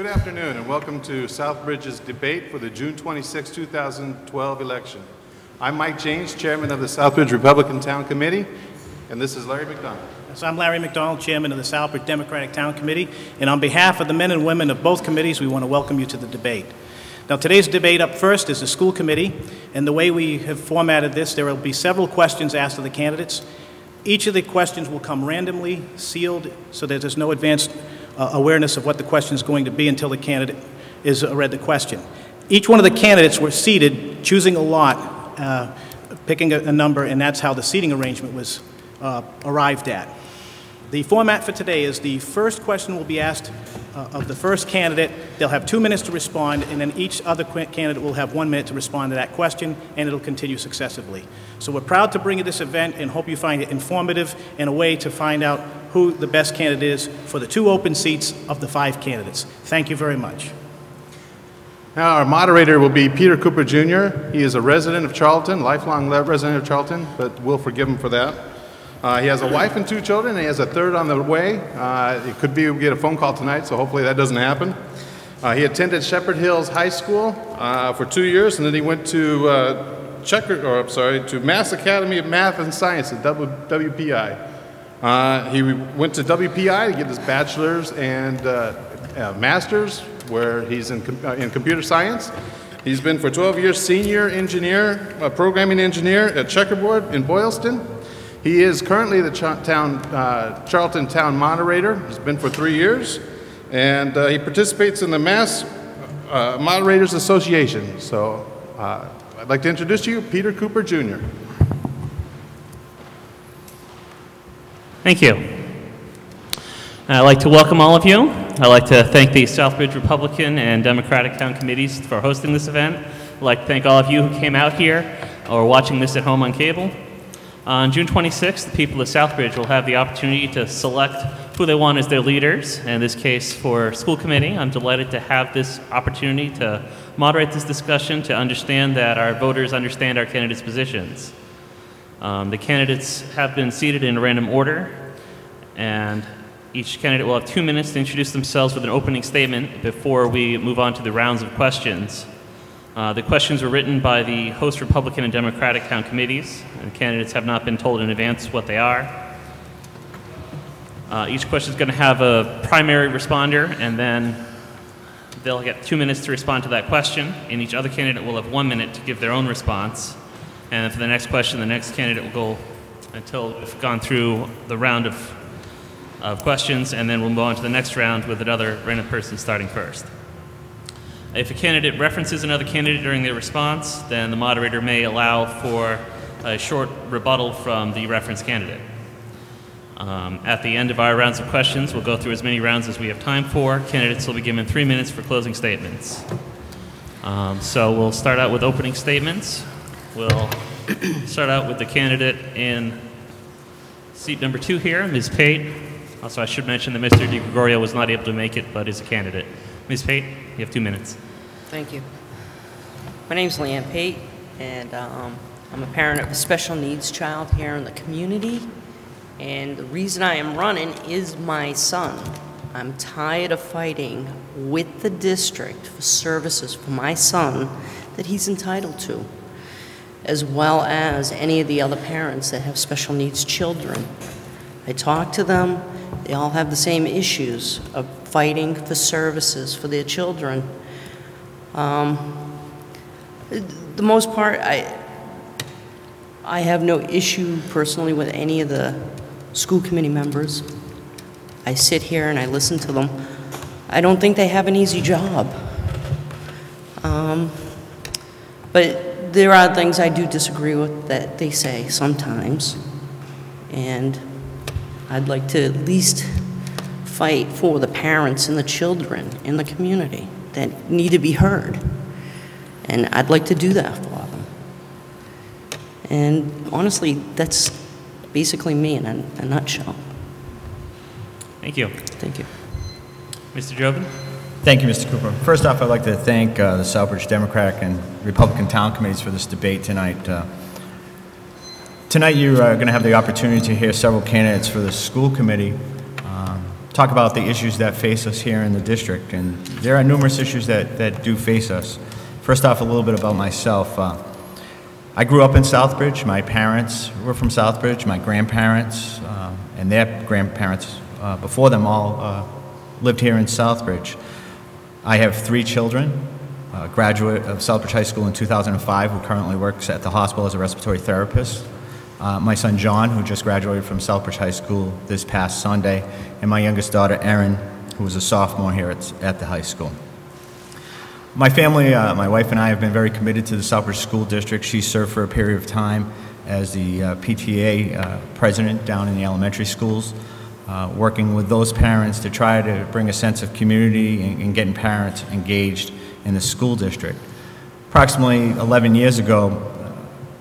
Good afternoon and welcome to Southbridge's debate for the June 26, 2012 election. I'm Mike James, Chairman of the Southbridge Republican Town Committee, and this is Larry McDonald. So I'm Larry McDonald, Chairman of the Southbridge Democratic Town Committee, and on behalf of the men and women of both committees, we want to welcome you to the debate. Now, today's debate up first is the school committee, and the way we have formatted this, there will be several questions asked of the candidates. Each of the questions will come randomly, sealed, so that there's no advanced uh, awareness of what the question is going to be until the candidate is uh, read the question. Each one of the candidates were seated, choosing a lot, uh, picking a, a, number, and that's how the seating arrangement was uh, arrived at. The format for today is the first question will be asked uh, of the first candidate. They'll have two minutes to respond, and then each other candidate will have one minute to respond to that question, and it'll continue successively. So we're proud to bring you this event and hope you find it informative and a way to find out who the best candidate is for the two open seats of the five candidates. Thank you very much. Now, our moderator will be Peter Cooper Jr. He is a resident of Charlton, lifelong resident of Charlton, but we'll forgive him for that. Uh, he has a wife and two children, and he has a third on the way. Uh, it could be we get a phone call tonight, so hopefully that doesn't happen. Uh, he attended Shepherd Hills High School uh, for two years, and then he went to uh, Checker, or I'm sorry, to Mass Academy of Math and Science at w WPI. Uh, he went to WPI to get his bachelor's and master's, where he's in, com in computer science. He's been for 12 years senior engineer, programming engineer at Checkerboard in Boylston. He is currently the Ch town, uh, Charlton Town Moderator. He's been for three years. And uh, he participates in the Mass uh, Moderators Association. So uh, I'd like to introduce to you Peter Cooper Jr. Thank you. I'd like to welcome all of you. I'd like to thank the Southbridge Republican and Democratic Town Committees for hosting this event. I'd like to thank all of you who came out here or watching this at home on cable. On June 26th, the people of Southbridge will have the opportunity to select who they want as their leaders. In this case, for school committee, I'm delighted to have this opportunity to moderate this discussion to understand that our voters understand our candidates' positions. Um, the candidates have been seated in a random order, and each candidate will have two minutes to introduce themselves with an opening statement before we move on to the rounds of questions. Uh, the questions were written by the host Republican and Democratic town committees, and candidates have not been told in advance what they are. Uh, each question is going to have a primary responder, and then they'll get two minutes to respond to that question, and each other candidate will have one minute to give their own response. And for the next question, the next candidate will go until we've gone through the round of, of questions, and then we'll move on to the next round with another random person starting first. If a candidate references another candidate during their response, then the moderator may allow for a short rebuttal from the reference candidate. Um, at the end of our rounds of questions, we'll go through as many rounds as we have time for. Candidates will be given three minutes for closing statements. Um, so we'll start out with opening statements. We'll start out with the candidate in seat number two here, Ms. Pate. Also, I should mention that Mr. DiGregorio was not able to make it, but is a candidate. Ms. Pate, you have two minutes. Thank you. My name is Leanne Pate, and um, I'm a parent of a special needs child here in the community. And the reason I am running is my son. I'm tired of fighting with the district for services for my son that he's entitled to, as well as any of the other parents that have special needs children. I talk to them, they all have the same issues of fighting for services for their children. Um, the most part, I, I have no issue personally with any of the school committee members. I sit here and I listen to them. I don't think they have an easy job. Um, but there are things I do disagree with that they say sometimes. And I'd like to at least fight for the parents and the children in the community that need to be heard. And I'd like to do that for them. And honestly, that's basically me in a, a nutshell. Thank you. Thank you. Mr. Jobin? Thank you, Mr. Cooper. First off, I'd like to thank uh, the Southbridge Democratic and Republican town committees for this debate tonight. Uh, tonight, you are going to have the opportunity to hear several candidates for the school committee talk about the issues that face us here in the district. And there are numerous issues that, that do face us. First off, a little bit about myself. Uh, I grew up in Southbridge. My parents were from Southbridge. My grandparents uh, and their grandparents uh, before them all uh, lived here in Southbridge. I have three children. A graduate of Southbridge High School in 2005, who currently works at the hospital as a respiratory therapist. Uh, my son John, who just graduated from Southbridge High School this past Sunday, and my youngest daughter Erin, who is a sophomore here at, at the high school. My family, uh, my wife and I have been very committed to the Southbridge School District. She served for a period of time as the uh, PTA uh, president down in the elementary schools, uh, working with those parents to try to bring a sense of community and, and getting parents engaged in the school district. Approximately 11 years ago,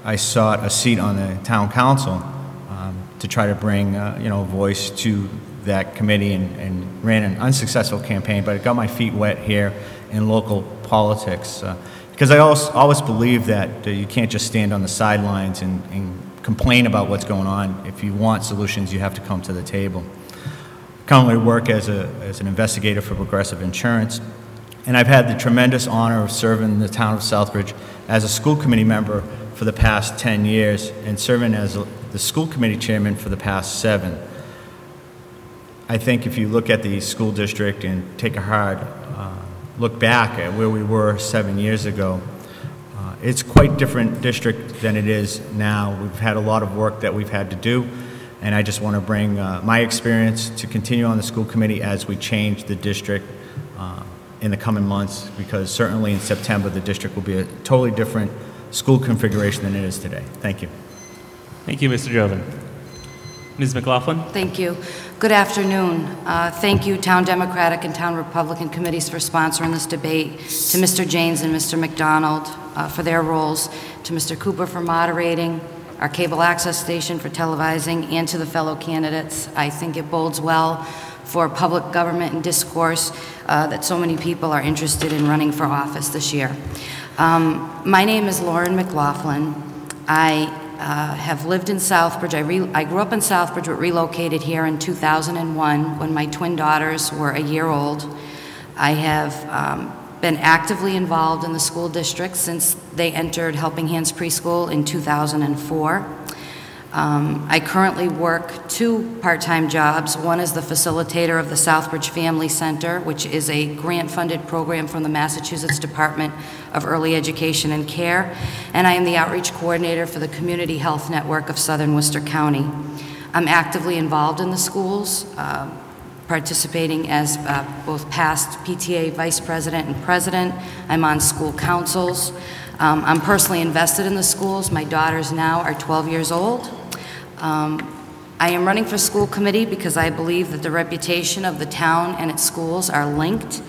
I sought a seat on the town council um, to try to bring, uh, you know, a voice to that committee and, and ran an unsuccessful campaign, but it got my feet wet here in local politics. Uh, because I always, always believe that uh, you can't just stand on the sidelines and, and complain about what's going on. If you want solutions, you have to come to the table. I currently work as, a, as an investigator for Progressive Insurance, and I've had the tremendous honor of serving the town of Southbridge as a school committee member for the past 10 years and serving as the school committee chairman for the past seven. I think if you look at the school district and take a hard uh, look back at where we were seven years ago, uh, it's quite different district than it is now. We've had a lot of work that we've had to do, and I just want to bring uh, my experience to continue on the school committee as we change the district uh, in the coming months, because certainly in September the district will be a totally different school configuration than it is today. Thank you. Thank you, Mr. Joven. Ms. McLaughlin? Thank you. Good afternoon. Uh, Thank you, Town Democratic and Town Republican committees for sponsoring this debate, to Mr. Janes and Mr. McDonald uh, for their roles, to Mr. Cooper for moderating, our cable access station for televising, and to the fellow candidates. I think it bodes well for public government and discourse uh, that so many people are interested in running for office this year. Um, My name is Lauren McLaughlin. I uh, have lived in Southbridge. I, I grew up in Southbridge, but relocated here in 2001 when my twin daughters were a year old. I have um, been actively involved in the school district since they entered Helping Hands Preschool in 2004. Um, I currently work two part-time jobs. One is the facilitator of the Southbridge Family Center, which is a grant-funded program from the Massachusetts Department of Early Education and Care, and I am the outreach coordinator for the Community Health Network of Southern Worcester County. I'm actively involved in the schools, uh, participating as uh, both past PTA vice president and president. I'm on school councils. Um, I'm personally invested in the schools. My daughters now are 12 years old. Um, I am running for school committee because I believe that the reputation of the town and its schools are linked,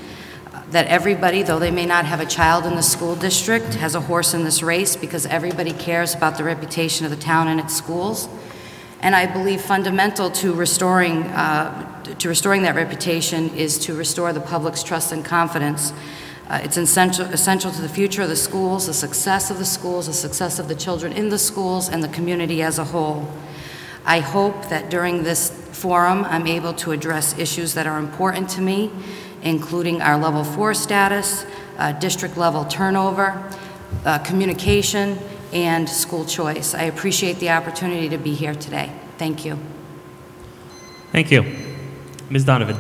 that everybody, though they may not have a child in the school district, has a horse in this race because everybody cares about the reputation of the town and its schools. And I believe fundamental to restoring, uh, to restoring that reputation is to restore the public's trust and confidence. Uh, it's essential, essential to the future of the schools, the success of the schools, the success of the children in the schools, and the community as a whole. I hope that during this forum, I'm able to address issues that are important to me, including our level four status, uh, district level turnover, uh, communication, and school choice. I appreciate the opportunity to be here today. Thank you. Thank you. Ms. Donovan?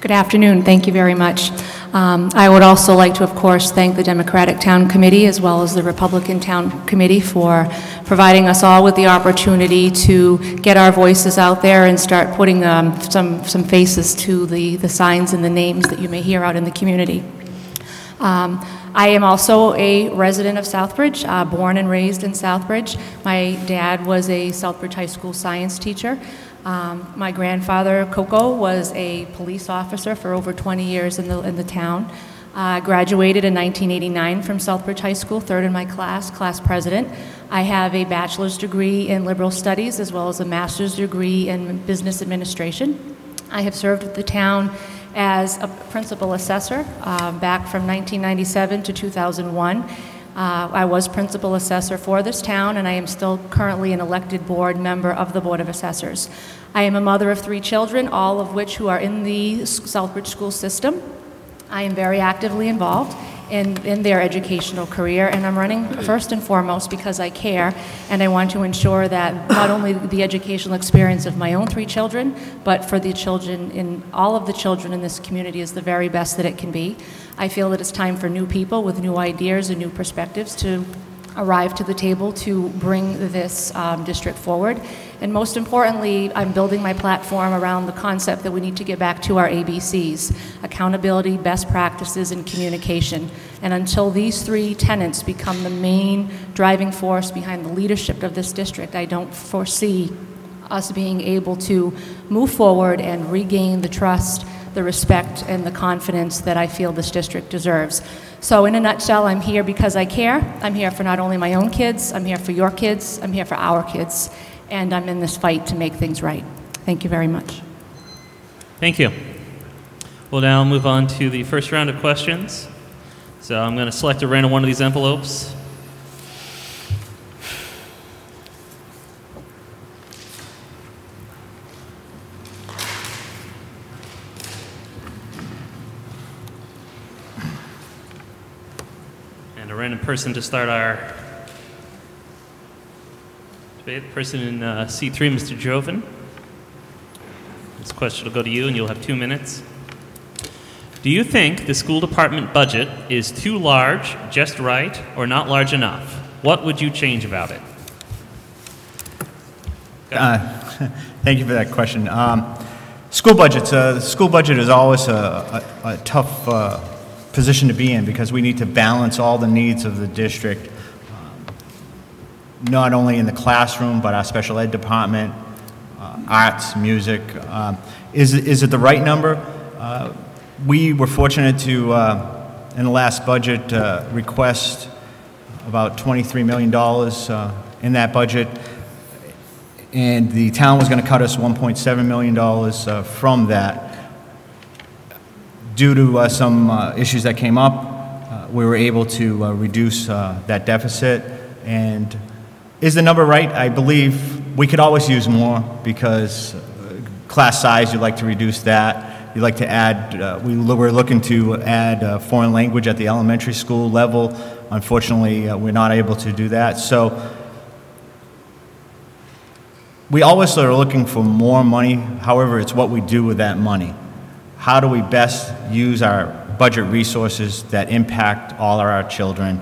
Good afternoon. Thank you very much. Um, I would also like to, of course, thank the Democratic Town Committee as well as the Republican Town Committee for providing us all with the opportunity to get our voices out there and start putting um, some, some faces to the, the signs and the names that you may hear out in the community. Um, I am also a resident of Southbridge, uh, born and raised in Southbridge. My dad was a Southbridge High School science teacher. Um, my grandfather, Coco, was a police officer for over 20 years in the, in the town. I uh, graduated in 1989 from Southbridge High School, third in my class, class president. I have a bachelor's degree in liberal studies as well as a master's degree in business administration. I have served the town as a principal assessor uh, back from 1997 to 2001. Uh, I was principal assessor for this town, and I am still currently an elected board member of the Board of Assessors. I am a mother of three children, all of which who are in the Southbridge school system. I am very actively involved in, in their educational career, and I'm running first and foremost because I care, and I want to ensure that not only the educational experience of my own three children, but for the children in all of the children in this community is the very best that it can be. I feel that it's time for new people with new ideas and new perspectives to arrive to the table to bring this um, district forward. And most importantly, I'm building my platform around the concept that we need to get back to our ABCs accountability, best practices, and communication. And until these three tenets become the main driving force behind the leadership of this district, I don't foresee us being able to move forward and regain the trust, the respect, and the confidence that I feel this district deserves. So, in a nutshell, I'm here because I care. I'm here for not only my own kids, I'm here for your kids, I'm here for our kids, and I'm in this fight to make things right. Thank you very much. Thank you. We'll now move on to the first round of questions. So I'm going to select a random one of these envelopes. And a random person to start our debate. Person in uh, C3, Mr. Joven. This question will go to you, and you'll have two minutes. Do you think the school department budget is too large, just right, or not large enough? What would you change about it? Thank you for that question. Um, School budgets, uh, the school budget is always a, a, a tough uh, position to be in because we need to balance all the needs of the district, um, not only in the classroom, but our special ed department, uh, arts, music. Um, Is, it- is it the right number? Uh, We were fortunate to, uh, in the last budget, uh, request about $23 million uh, in that budget. And the town was going to cut us $1.7 million uh, from that. Due to uh, some uh, issues that came up, uh, we were able to reduce that deficit. And is the number right? I believe we could always use more because class size, you'd like to reduce that. You'd like to add, uh, we, we're looking to add uh, foreign language at the elementary school level. Unfortunately, uh, we're not able to do that. So we always are looking for more money. However, it's what we do with that money. How do we best use our budget resources that impact all of our children?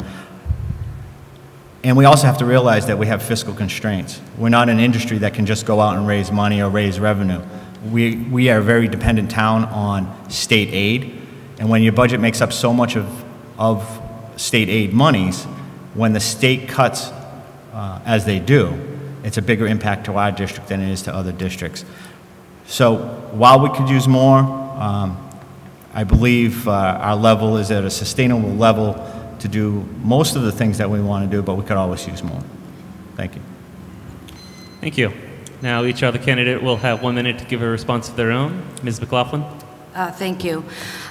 And we also have to realize that we have fiscal constraints. We're not an industry that can just go out and raise money or raise revenue. We, we are a very dependent town on state aid. And when your budget makes up so much of, of state aid monies, when the state cuts uh, as they do, it's a bigger impact to our district than it is to other districts. So while we could use more, um, I believe uh, our level is at a sustainable level to do most of the things that we want to do, but we could always use more. Thank you. Thank you. Now, each other candidate will have one minute to give a response of their own. Ms. McLaughlin? Uh, Thank you.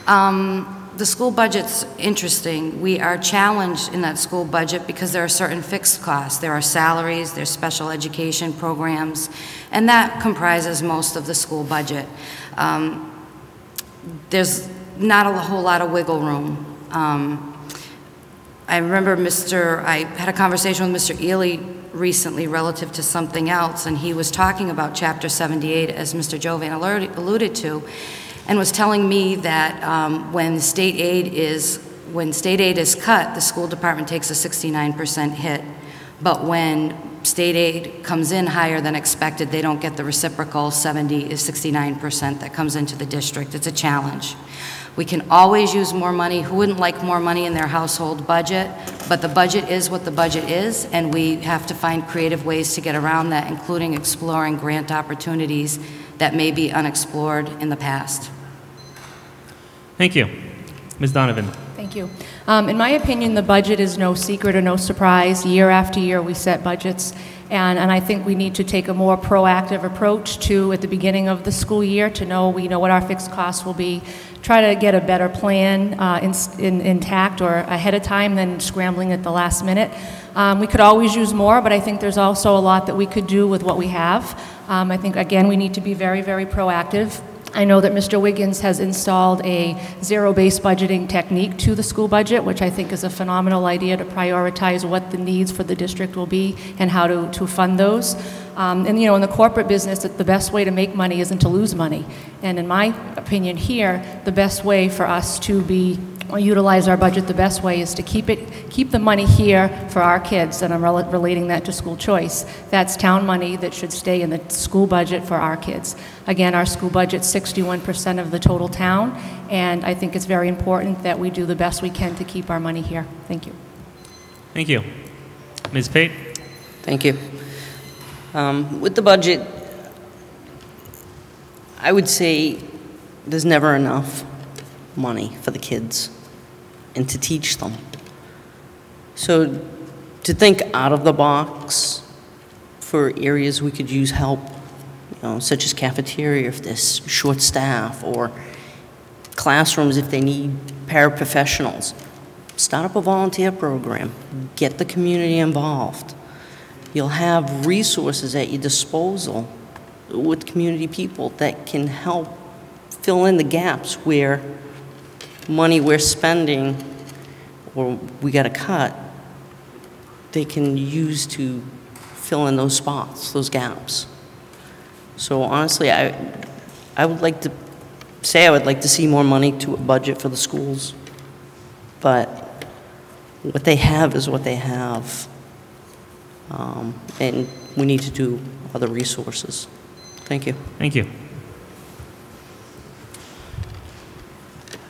Um, The school budget's interesting. We are challenged in that school budget because there are certain fixed costs. There are salaries, there's special education programs, and that comprises most of the school budget. Um, There's not a whole lot of wiggle room. Um, I remember Mr., I had a conversation with Mr. Ely recently relative to something else, and he was talking about Chapter 78, as Mr. Jovan alluded to, and was telling me that um, when state aid is, when state aid is cut, the school department takes a 69% hit. But when state aid comes in higher than expected, they don't get the reciprocal 70 is 69% that comes into the district. It's a challenge. We can always use more money. Who wouldn't like more money in their household budget? But the budget is what the budget is, and we have to find creative ways to get around that, including exploring grant opportunities that may be unexplored in the past. Thank you. Ms. Donovan? Thank you. Um, In my opinion, the budget is no secret or no surprise. Year after year, we set budgets, and, and I think we need to take a more proactive approach to, at the beginning of the school year, to know, we know what our fixed costs will be, try to get a better plan uh, in, in, intact or ahead of time than scrambling at the last minute. Um, we could always use more, but I think there's also a lot that we could do with what we have. Um, I think, again, we need to be very, very proactive. I know that Mr. Wiggins has installed a zero-based budgeting technique to the school budget, which I think is a phenomenal idea to prioritize what the needs for the district will be and how to, to fund those. Um, and, you know, in the corporate business, the best way to make money isn't to lose money. And in my opinion here, the best way for us to be utilize our budget the best way is to keep it, keep the money here for our kids, and I'm rel relating that to school choice. That's town money that should stay in the school budget for our kids. Again, our school budget's 61% of the total town, and I think it's very important that we do the best we can to keep our money here. Thank you. Thank you. Ms. Pate? Thank you. Um, With the budget, I would say there's never enough money for the kids and to teach them. So to think out of the box for areas we could use help, you know, such as cafeteria if there's short staff, or classrooms if they need paraprofessionals. Start up a volunteer program, get the community involved. You'll have resources at your disposal with community people that can help fill in the gaps where money we're spending or we got to cut, they can use to fill in those spots, those gaps. So honestly, I, I would like to say I would like to see more money to a budget for the schools, but what they have is what they have. Um, and we need to do other resources. Thank you. Thank you.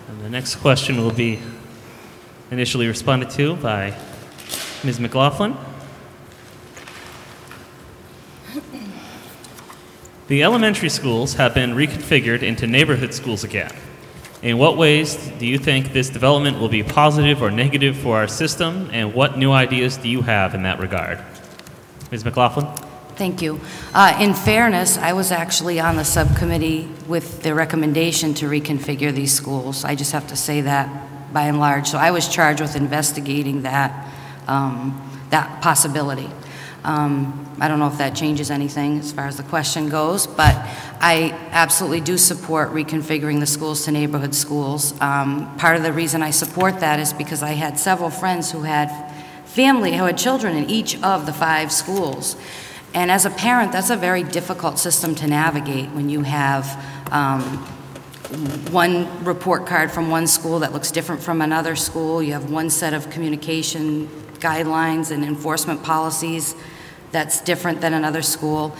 And the next question will be initially responded to by Ms. McLaughlin. The elementary schools have been reconfigured into neighborhood schools again. In what ways do you think this development will be positive or negative for our system, and what new ideas do you have in that regard? Ms. McLaughlin? Thank you. Uh, In fairness, I was actually on the subcommittee with the recommendation to reconfigure these schools. I just have to say that by and large. So I was charged with investigating that, um, that possibility. Um, I don't know if that changes anything as far as the question goes, but I absolutely do support reconfiguring the schools to neighborhood schools. Um, Part of the reason I support that is because I had several friends who had family, who had children in each of the five schools. And as a parent, that's a very difficult system to navigate when you have um, one report card from one school that looks different from another school. You have one set of communication guidelines and enforcement policies that's different than another school.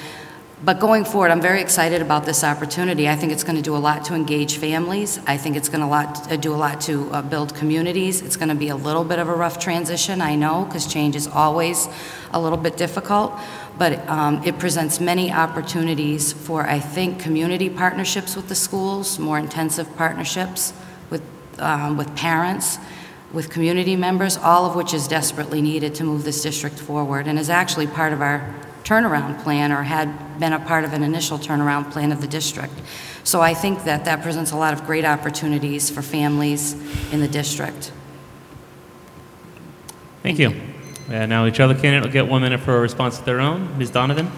But going forward, I'm very excited about this opportunity. I think it's going to do a lot to engage families. I think it's going to lot, uh, do a lot to uh, build communities. It's going to be a little bit of a rough transition, I know, because change is always a little bit difficult. But um, it presents many opportunities for, I think, community partnerships with the schools, more intensive partnerships with, um, with parents, with community members, all of which is desperately needed to move this district forward and is actually part of our turnaround plan or had been a part of an initial turnaround plan of the district. So I think that that presents a lot of great opportunities for families in the district. Thank you. And now each other candidate will get one minute for a response of their own. Ms. Donovan?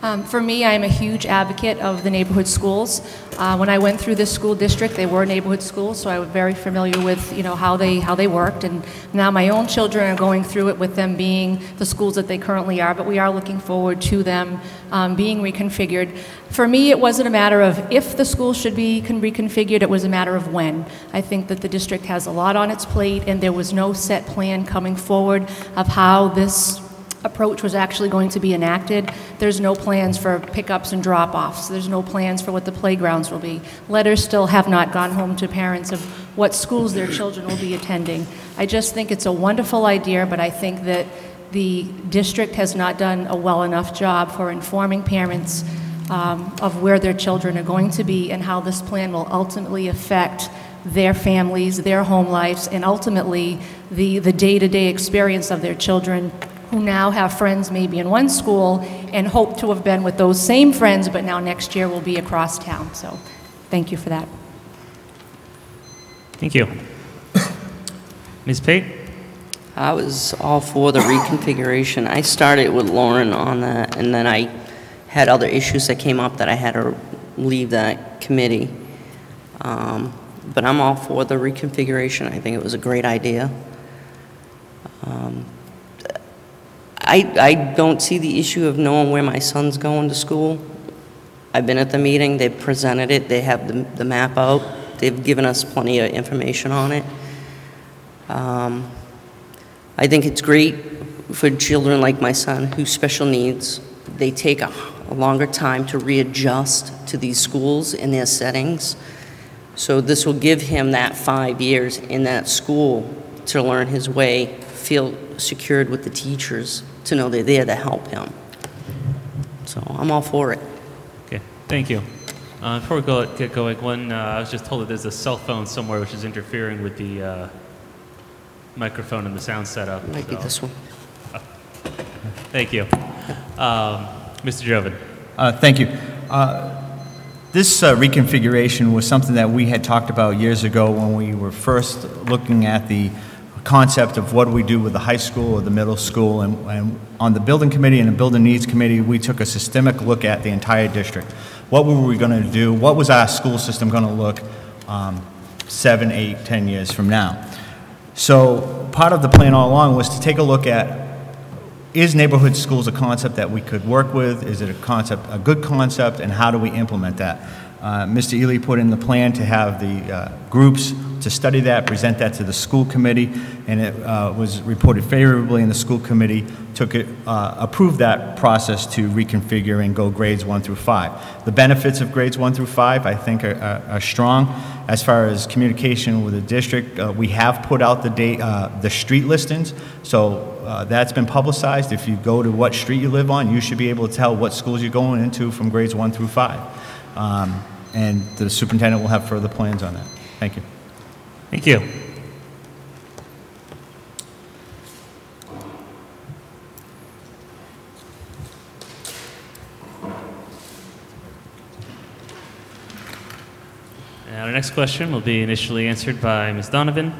Um, For me, I am a huge advocate of the neighborhood schools. Uh, When I went through this school district, they were neighborhood schools, so I was very familiar with, you know, how they, how they worked. And now my own children are going through it with them being the schools that they currently are, but we are looking forward to them um, being reconfigured. For me, it wasn't a matter of if the school should be con- reconfigured, it was a matter of when. I think that the district has a lot on its plate, and there was no set plan coming forward of how this approach was actually going to be enacted. There's no plans for pickups and drop-offs. There's no plans for what the playgrounds will be. Letters still have not gone home to parents of what schools their children will be attending. I just think it's a wonderful idea, but I think that the district has not done a well enough job for informing parents um, of where their children are going to be and how this plan will ultimately affect their families, their home lives, and ultimately the, the day-to-day experience of their children who now have friends maybe in one school and hope to have been with those same friends, but now next year will be across town. So thank you for that. Thank you. Ms. Pate? I was all for the reconfiguration. I started with Lauren on that, and then I had other issues that came up that I had to leave that committee. Um, But I'm all for the reconfiguration. I think it was a great idea. Um, I, I don't see the issue of knowing where my son's going to school. I've been at the meeting, they've presented it, they have the, the map out, they've given us plenty of information on it. Um, I think it's great for children like my son who's special needs. They take a, a longer time to readjust to these schools and their settings. So this will give him that five years in that school to learn his way, feel secured with the teachers, to know they're there to help him. So I'm all for it. Okay, thank you. Uh, Before we go, get going, one, uh, I was just told that there's a cell phone somewhere which is interfering with the uh, microphone and the sound setup. Might be this one. Thank you. Um, Mr. Joven? Uh, Thank you. Uh, This uh, reconfiguration was something that we had talked about years ago when we were first looking at the concept of what do we do with the high school or the middle school. And and on the building committee and the building needs committee, we took a systemic look at the entire district. What were we going to do? What was our school system going to look um, seven, eight, ten years from now? So part of the plan all along was to take a look at is neighborhood schools a concept that we could work with? Is it a concept, a good concept, and how do we implement that? Uh, Mr. Ely put in the plan to have the uh, groups to study that, present that to the school committee, and it uh, was reported favorably, and the school committee took it, uh, approved that process to reconfigure and go grades one through five. The benefits of grades one through five, I think, are, are, are strong. As far as communication with the district, uh, we have put out the date, uh, the street listings, so that's been publicized. If you go to what street you live on, you should be able to tell what schools you're going into from grades one through five. Um, and the superintendent will have further plans on that. Thank you. Thank you. And our next question will be initially answered by Ms. Donovan.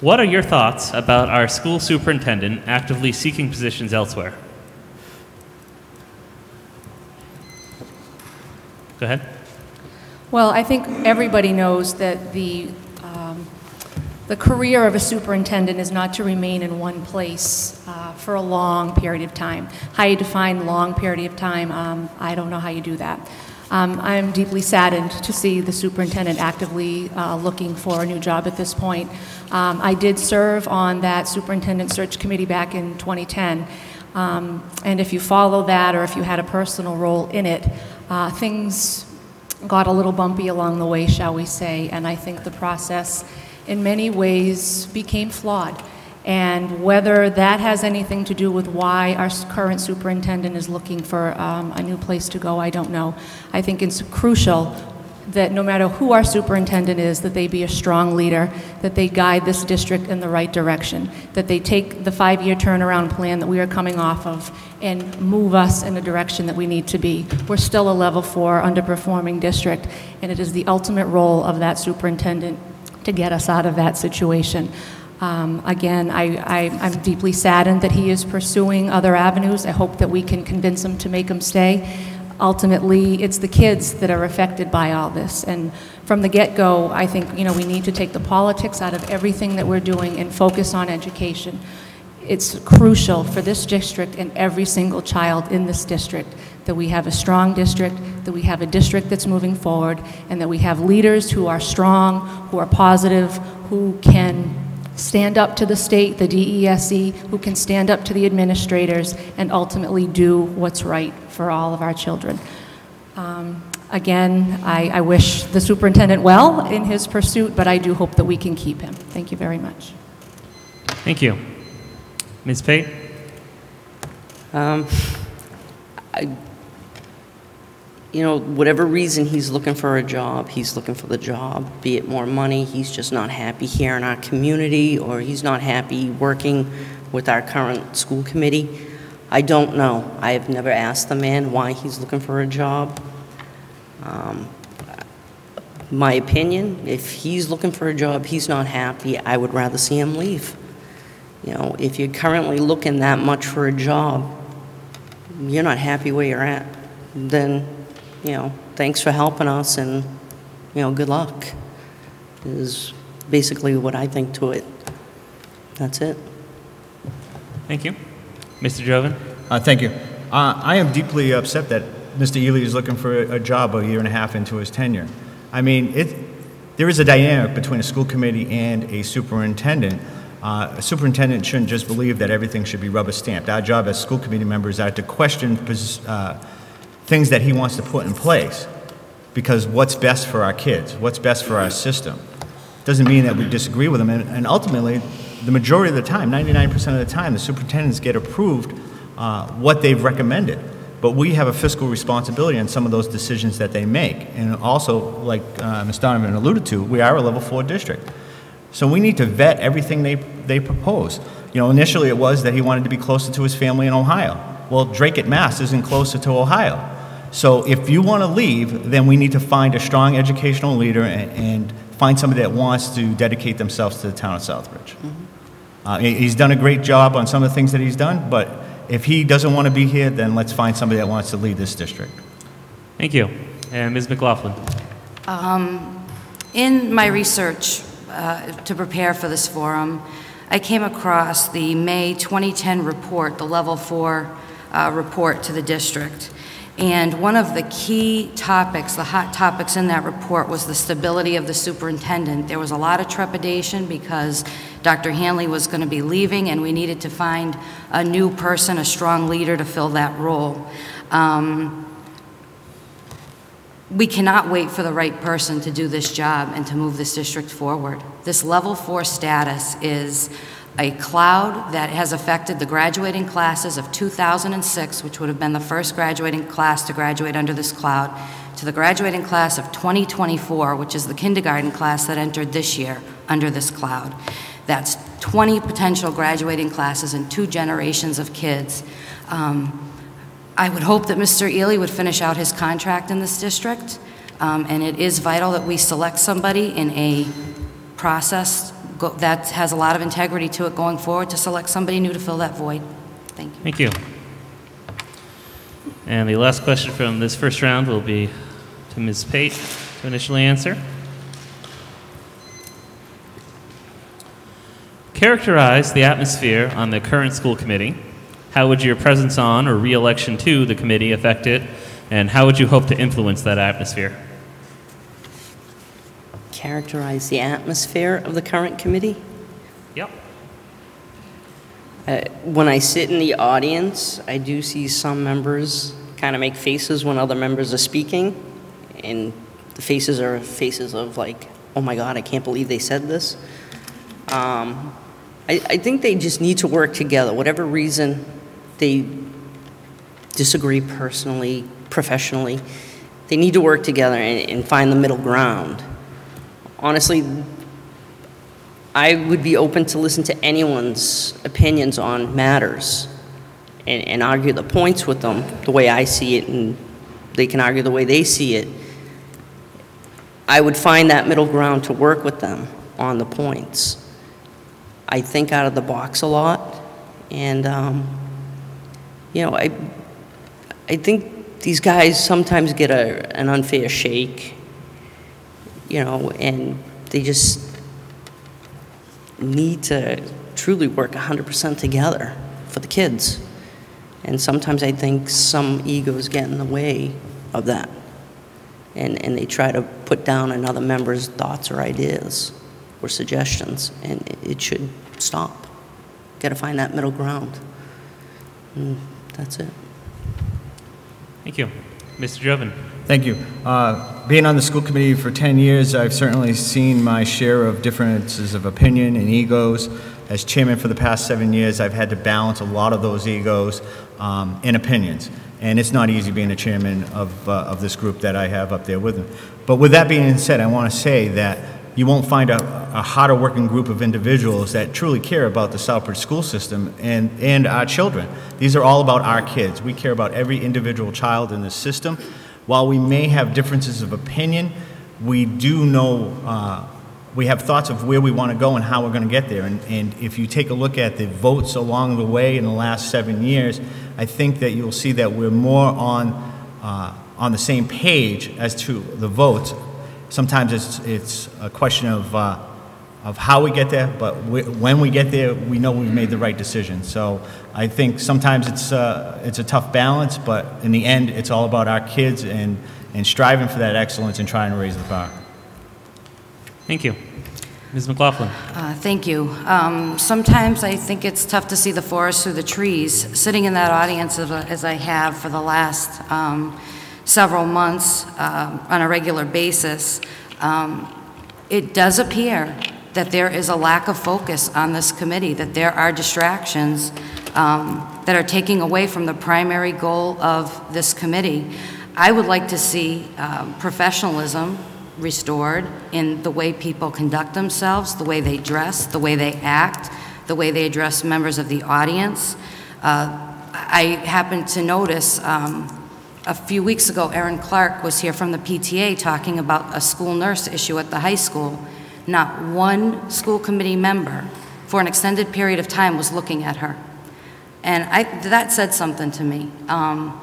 What are your thoughts about our school superintendent actively seeking positions elsewhere? Go ahead. Well, I think everybody knows that the, um, the career of a superintendent is not to remain in one place uh, for a long period of time. How you define long period of time, um, I don't know how you do that. Um, I am deeply saddened to see the superintendent actively uh, looking for a new job at this point. Um, I did serve on that superintendent search committee back in 2010. Um, and if you follow that or if you had a personal role in it, uh, things got a little bumpy along the way, shall we say, and I think the process in many ways became flawed. And whether that has anything to do with why our current superintendent is looking for um, a new place to go, I don't know. I think it's crucial that no matter who our superintendent is, that they be a strong leader, that they guide this district in the right direction, that they take the five-year turnaround plan that we are coming off of and move us in the direction that we need to be. We're still a level four underperforming district, and it is the ultimate role of that superintendent to get us out of that situation. Um, Again, I, I'm deeply saddened that he is pursuing other avenues. I hope that we can convince him to make him stay. Ultimately, it's the kids that are affected by all this. And from the get-go, I think, you know, we need to take the politics out of everything that we're doing and focus on education. It's crucial for this district and every single child in this district that we have a strong district, that we have a district that's moving forward, and that we have leaders who are strong, who are positive, who can stand up to the state, the DESE, who can stand up to the administrators, and ultimately do what's right for all of our children. Um, Again, I, I wish the superintendent well in his pursuit, but I do hope that we can keep him. Thank you very much. Thank you. Ms. Pate? Um, I, you know, whatever reason he's looking for a job, he's looking for the job, be it more money, he's just not happy here in our community, or he's not happy working with our current school committee. I don't know. I have never asked the man why he's looking for a job. Um, my opinion, if he's looking for a job, he's not happy, I would rather see him leave. You know, if you're currently looking that much for a job, you're not happy where you're at, then, you know, thanks for helping us and, you know, good luck, is basically what I think to it. That's it. Thank you. Mr. Joven? Uh, Thank you. Uh, I am deeply upset that Mr. Ely is looking for a a job a year and a half into his tenure. I mean, it, there is a dynamic between a school committee and a superintendent. Uh, A superintendent shouldn't just believe that everything should be rubber stamped. Our job as school committee members are to question pos- uh, things that he wants to put in place, because what's best for our kids, what's best for our system. Doesn't mean that we disagree with them, and and ultimately, the majority of the time, 99% of the time, the superintendents get approved uh, what they've recommended. But we have a fiscal responsibility on some of those decisions that they make. And also, like uh, Ms. Donovan alluded to, we are a level four district. So we need to vet everything they, they propose. You know, initially it was that he wanted to be closer to his family in Ohio. Well, Dracut Mass isn't closer to Ohio. So if you want to leave, then we need to find a strong educational leader and, and find somebody that wants to dedicate themselves to the town of Southbridge. Uh, he's done a great job on some of the things that he's done, but if he doesn't want to be here, then let's find somebody that wants to lead this district. Thank you. And Ms. McLaughlin? In my research uh, to prepare for this forum, I came across the May 2010 report, the Level 4 uh, report to the district. And one of the key topics, the hot topics in that report was the stability of the superintendent. There was a lot of trepidation because Dr. Hanley was going to be leaving and we needed to find a new person, a strong leader to fill that role. Um, we cannot wait for the right person to do this job and to move this district forward. This level four status is a cloud that has affected the graduating classes of 2006, which would have been the first graduating class to graduate under this cloud, to the graduating class of 2024, which is the kindergarten class that entered this year under this cloud. That's 20 potential graduating classes and two generations of kids. Um, I would hope that Mr. Ely would finish out his contract in this district, um, and it is vital that we select somebody in a process go- that has a lot of integrity to it going forward, to select somebody new to fill that void. Thank you. Thank you. And the last question from this first round will be to Ms. Pate to initially answer. Characterize the atmosphere on the current school committee. How would your presence on or re-election to the committee affect it? And how would you hope to influence that atmosphere? Characterize the atmosphere of the current committee? Yep. Uh, When I sit in the audience, I do see some members kind of make faces when other members are speaking, and the faces are faces of like, oh my God, I can't believe they said this. Um, I, I think they just need to work together, whatever reason they disagree personally, professionally, they need to work together and, and find the middle ground. Honestly, I would be open to listen to anyone's opinions on matters and, and argue the points with them the way I see it, and they can argue the way they see it. I would find that middle ground to work with them on the points. I think out of the box a lot, and um, you know, I I think these guys sometimes get a, an unfair shake, you know, and they just need to truly work 100% together for the kids. And sometimes I think some egos get in the way of that. And, and they try to put down another member's thoughts or ideas or suggestions, and it- should stop. Got to find that middle ground. And that's it. Thank you. Mr. Joven? Thank you. Uh, Being on the school committee for 10 years, I've certainly seen my share of differences of opinion and egos. As chairman for the past seven years, I've had to balance a lot of those egos um, and opinions. And it's not easy being a chairman of, uh, of this group that I have up there with me. But with that being said, I want to say that you won't find a, a harder working group of individuals that truly care about the Southbridge school system and, and our children. These are all about our kids. We care about every individual child in this system. While we may have differences of opinion, we do know, uh, we have thoughts of where we want to go and how we're going to get there. And, and if you take a look at the votes along the way in the last seven years, I think that you'll see that we're more on, uh, on the same page as to the votes. Sometimes it's, it's a question of, uh, of how we get there, but we, when we get there, we know we've made the right decision. So I think sometimes it's, uh, it's a tough balance, but in the end, it's all about our kids and, and striving for that excellence and trying to raise the bar. Thank you. Ms. McLaughlin. Uh, Thank you. Um, Sometimes I think it's tough to see the forest through the trees. Sitting in that audience of- as I have for the last um, several months um, on a regular basis, um, it does appear that there is a lack of focus on this committee, that there are distractions um, that are taking away from the primary goal of this committee. I would like to see um, professionalism restored in the way people conduct themselves, the way they dress, the way they act, the way they address members of the audience. Uh, I happened to notice um, a few weeks ago, Erin Clark was here from the PTA talking about a school nurse issue at the high school. Not one school committee member for an extended period of time was looking at her. And I, that said something to me. Um,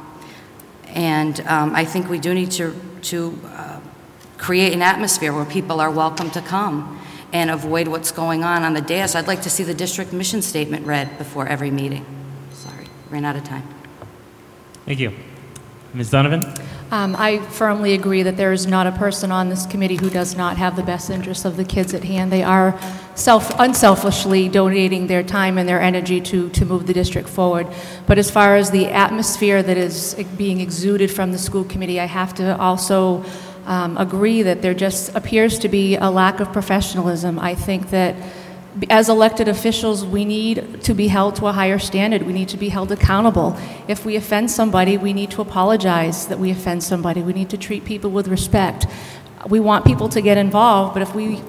and um, I think we do need to, to uh, create an atmosphere where people are welcome to come and avoid what's going on on the dais. I'd like to see the district mission statement read before every meeting. Sorry, ran out of time. Thank you. Ms. Donovan. Um, I firmly agree that there is not a person on this committee who does not have the best interests of the kids at hand. They are self, unselfishly donating their time and their energy to, to move the district forward. But as far as the atmosphere that is being exuded from the school committee, I have to also um, agree that there just appears to be a lack of professionalism. I think that as elected officials, we need to be held to a higher standard. We need to be held accountable. If we offend somebody, we need to apologize that we offend somebody. We need to treat people with respect. We want people to get involved, but if we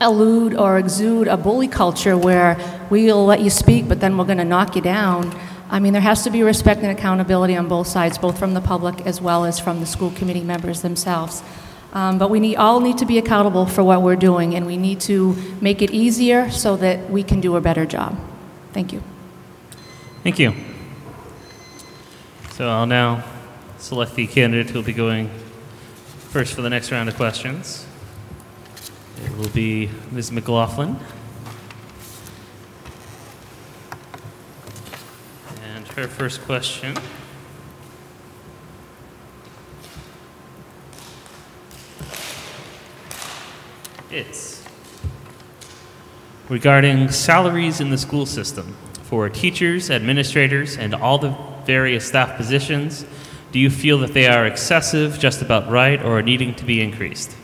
elude or exude a bully culture where we'll let you speak, but then we're going to knock you down, I mean, there has to be respect and accountability on both sides, both from the public as well as from the school committee members themselves. Um, but we need, all need to be accountable for what we're doing, and we need to make it easier so that we can do a better job. Thank you. Thank you. So I'll now select the candidate who will be going first for the next round of questions. It will be Ms. McLaughlin. And her first question regarding salaries in the school system for teachers, administrators, and all the various staff positions. Do you feel that they are excessive, just about right, or needing to be increased?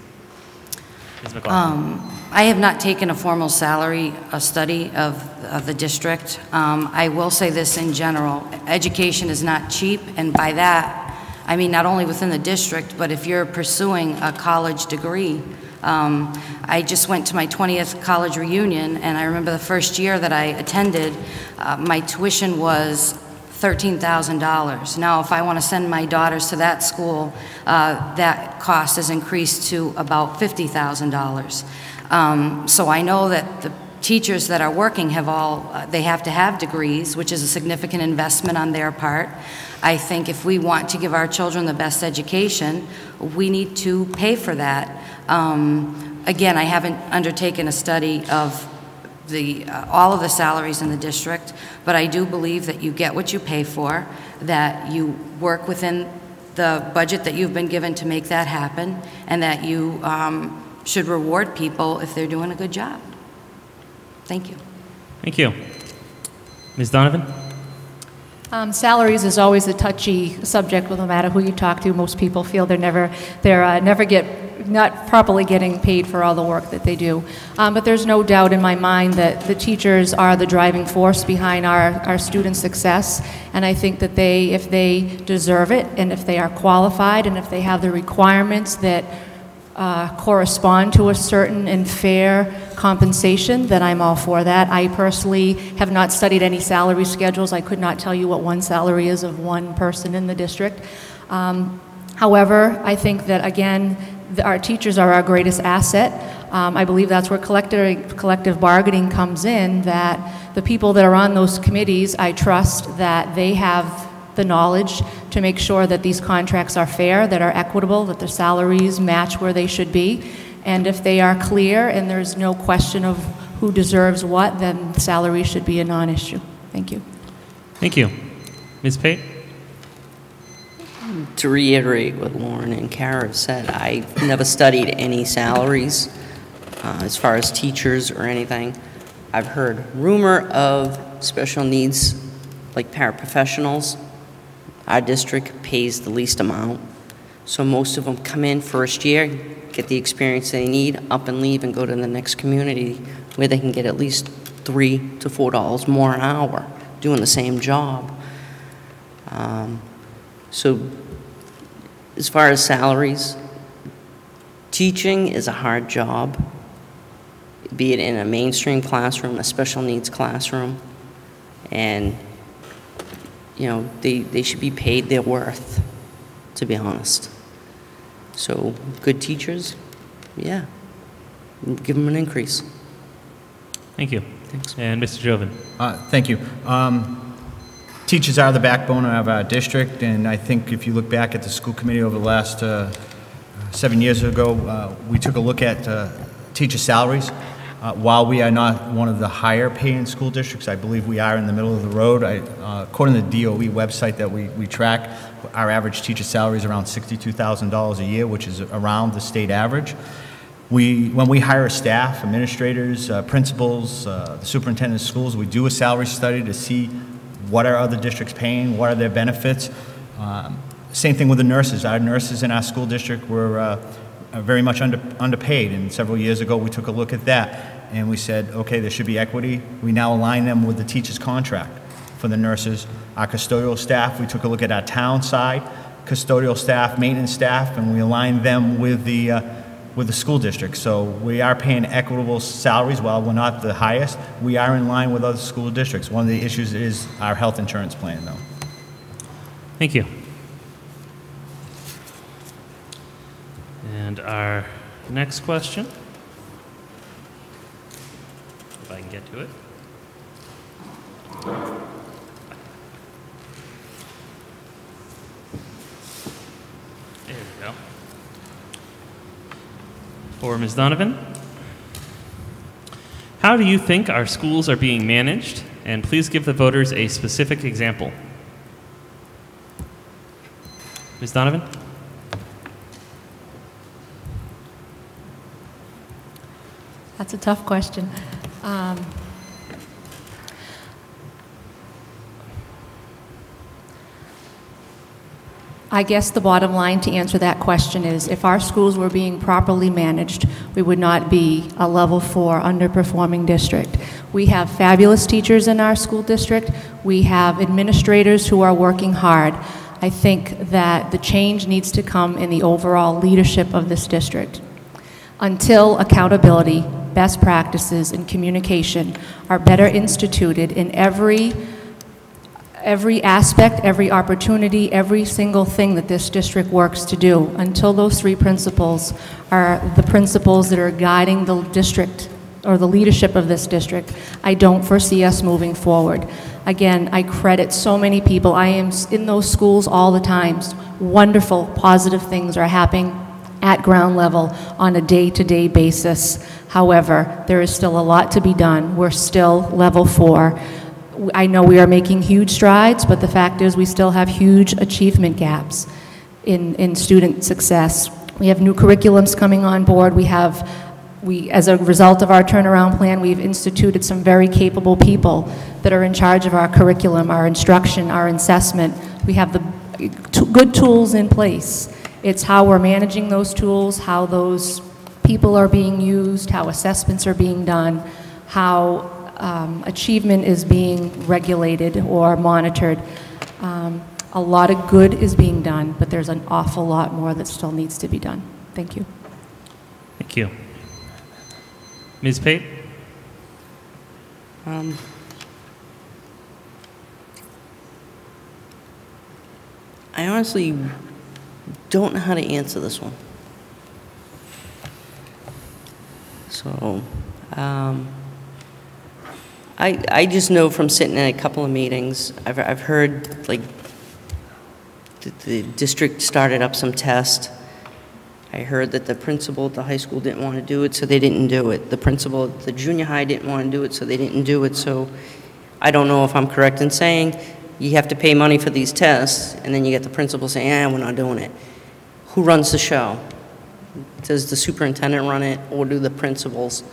McLaughlin. I have not taken a formal salary uh, study of, of the district. Um, I will say this in general, education is not cheap, and by that, I mean not only within the district, but if you're pursuing a college degree. Um, I just went to my 20th college reunion, and I remember the first year that I attended, uh, my tuition was $13,000. Now, if I want to send my daughters to that school, uh, that cost has increased to about $50,000. Um, so I know that the teachers that are working have all, uh, they have to have degrees, which is a significant investment on their part. I think if we want to give our children the best education, we need to pay for that. Um, again, I haven't undertaken a study of the, uh, all of the salaries in the district, but I do believe that you get what you pay for, that you work within the budget that you've been given to make that happen, and that you um, should reward people if they're doing a good job. Thank you. Thank you. Ms. Donovan? Um, salaries is always a touchy subject, no matter who you talk to. Most people feel they're never, they're uh, never get, not properly getting paid for all the work that they do. Um, but there's no doubt in my mind that the teachers are the driving force behind our, our students' success. And I think that they, if they deserve it, and if they are qualified, and if they have the requirements that uh, correspond to a certain and fair compensation, then I'm all for that. I personally have not studied any salary schedules. I could not tell you what one salary is of one person in the district. Um, however, I think that, again, the- our teachers are our greatest asset. Um, I believe that's where collective, collective bargaining comes in, that the people that are on those committees, I trust that they have the knowledge to make sure that these contracts are fair, that are equitable, that their salaries match where they should be. And if they are clear and there's no question of who deserves what, then salary should be a non-issue. Thank you. Thank you. Ms. Pate? To reiterate what Lauren and Kara have said, I've never studied any salaries uh, as far as teachers or anything. I've heard rumor of special needs, like paraprofessionals. Our district pays the least amount, so most of them come in first year, get the experience they need, up and leave, and go to the next community where they can get at least three to four dollars more an hour doing the same job. Um, so as far as salaries, teaching is a hard job, be it in a mainstream classroom, a special needs classroom, and, you know, they, they should be paid their worth, to be honest. So, good teachers, yeah, give them an increase. Thank you. Thanks. And Mr. Joven? Uh, Thank you. Um, Teachers are the backbone of our district, and I think if you look back at the school committee over the last uh, seven years ago, uh, we took a look at uh, teacher salaries. Uh, While we are not one of the higher paying school districts, I believe we are in the middle of the road. I- uh, According to the DOE website that we we track, our average teacher salary is around $62,000 a year, which is around the state average. We, when we hire staff, administrators, uh, principals, uh, the superintendent of schools, we do a salary study to see what are other districts paying, what are their benefits. Um, Same thing with the nurses. Our nurses in our school district were uh, very much under, underpaid, and several years ago, we took a look at that, and we said, okay, there should be equity. We now align them with the teacher's contract for the nurses. Our custodial staff, we took a look at our town side, custodial staff, maintenance staff, and we aligned them with the, uh, with the school district. So we are paying equitable salaries. While we're not the highest, we are in line with other school districts. One of the issues is our health insurance plan, though. Thank you. And our next question, if I can get to it. There we go. For Ms. Donovan. How do you think our schools are being managed? And please give the voters a specific example. Ms. Donovan? That's a tough question. Um, I guess the bottom line to answer that question is if our schools were being properly managed, we would not be a level four underperforming district. We have fabulous teachers in our school district. We have administrators who are working hard. I think that the change needs to come in the overall leadership of this district. Until accountability, best practices, and communication are better instituted in every every aspect, every opportunity, every single thing that this district works to do, until those three principles are the principles that are guiding the district or the leadership of this district, I don't foresee us moving forward. Again, I credit so many people. I am in those schools all the time. Wonderful, positive things are happening at ground level on a day-to-day basis. However, there is still a lot to be done. We're still level four. I know we are making huge strides, but the fact is we still have huge achievement gaps in, in student success. We have new curriculums coming on board. We have, we, as a result of our turnaround plan, we've instituted some very capable people that are in charge of our curriculum, our instruction, our assessment. We have the eh, t- good tools in place. It's how we're managing those tools, how those people are being used, how assessments are being done, how um, achievement is being regulated or monitored. Um, A lot of good is being done, but there's an awful lot more that still needs to be done. Thank you. Thank you. Ms. Pate? Um, I honestly don't know how to answer this one. So, um, I, I just know from sitting in a couple of meetings, I've, I've heard, like, the, the district started up some tests. I heard that the principal at the high school didn't want to do it, so they didn't do it. The principal at the junior high didn't want to do it, so they didn't do it. So I don't know if I'm correct in saying you have to pay money for these tests, and then you get the principal saying, eh, we're not doing it. Who runs the show? Does the superintendent run it, or do the principals?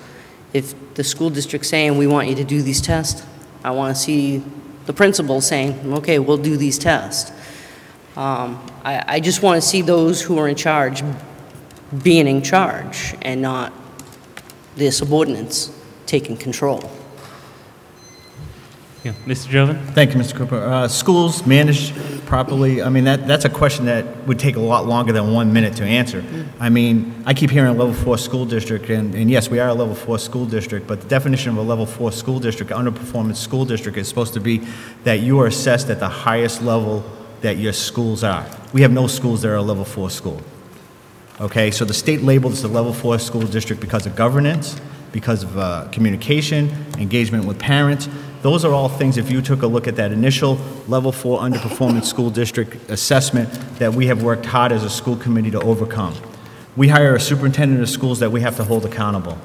If the school district's saying, we want you to do these tests, I want to see the principal saying, okay, we'll do these tests. Um, I, I just want to see those who are in charge being in charge and not their subordinates taking control. Yeah. Mr. Joven? Thank you, Mr. Cooper. Uh, Schools managed properly, I mean, that, that's a question that would take a lot longer than one minute to answer. I mean, I keep hearing level four school district, and, and yes, we are a level four school district, but the definition of a level four school district, underperformance school district, is supposed to be that you are assessed at the highest level that your schools are. We have no schools that are a level four school. Okay, so the state labeled us a level four school district because of governance, because of uh, communication, engagement with parents. Those are all things, if you took a look at that initial level four underperforming school district assessment, that we have worked hard as a school committee to overcome. We hire a superintendent of schools that we have to hold accountable.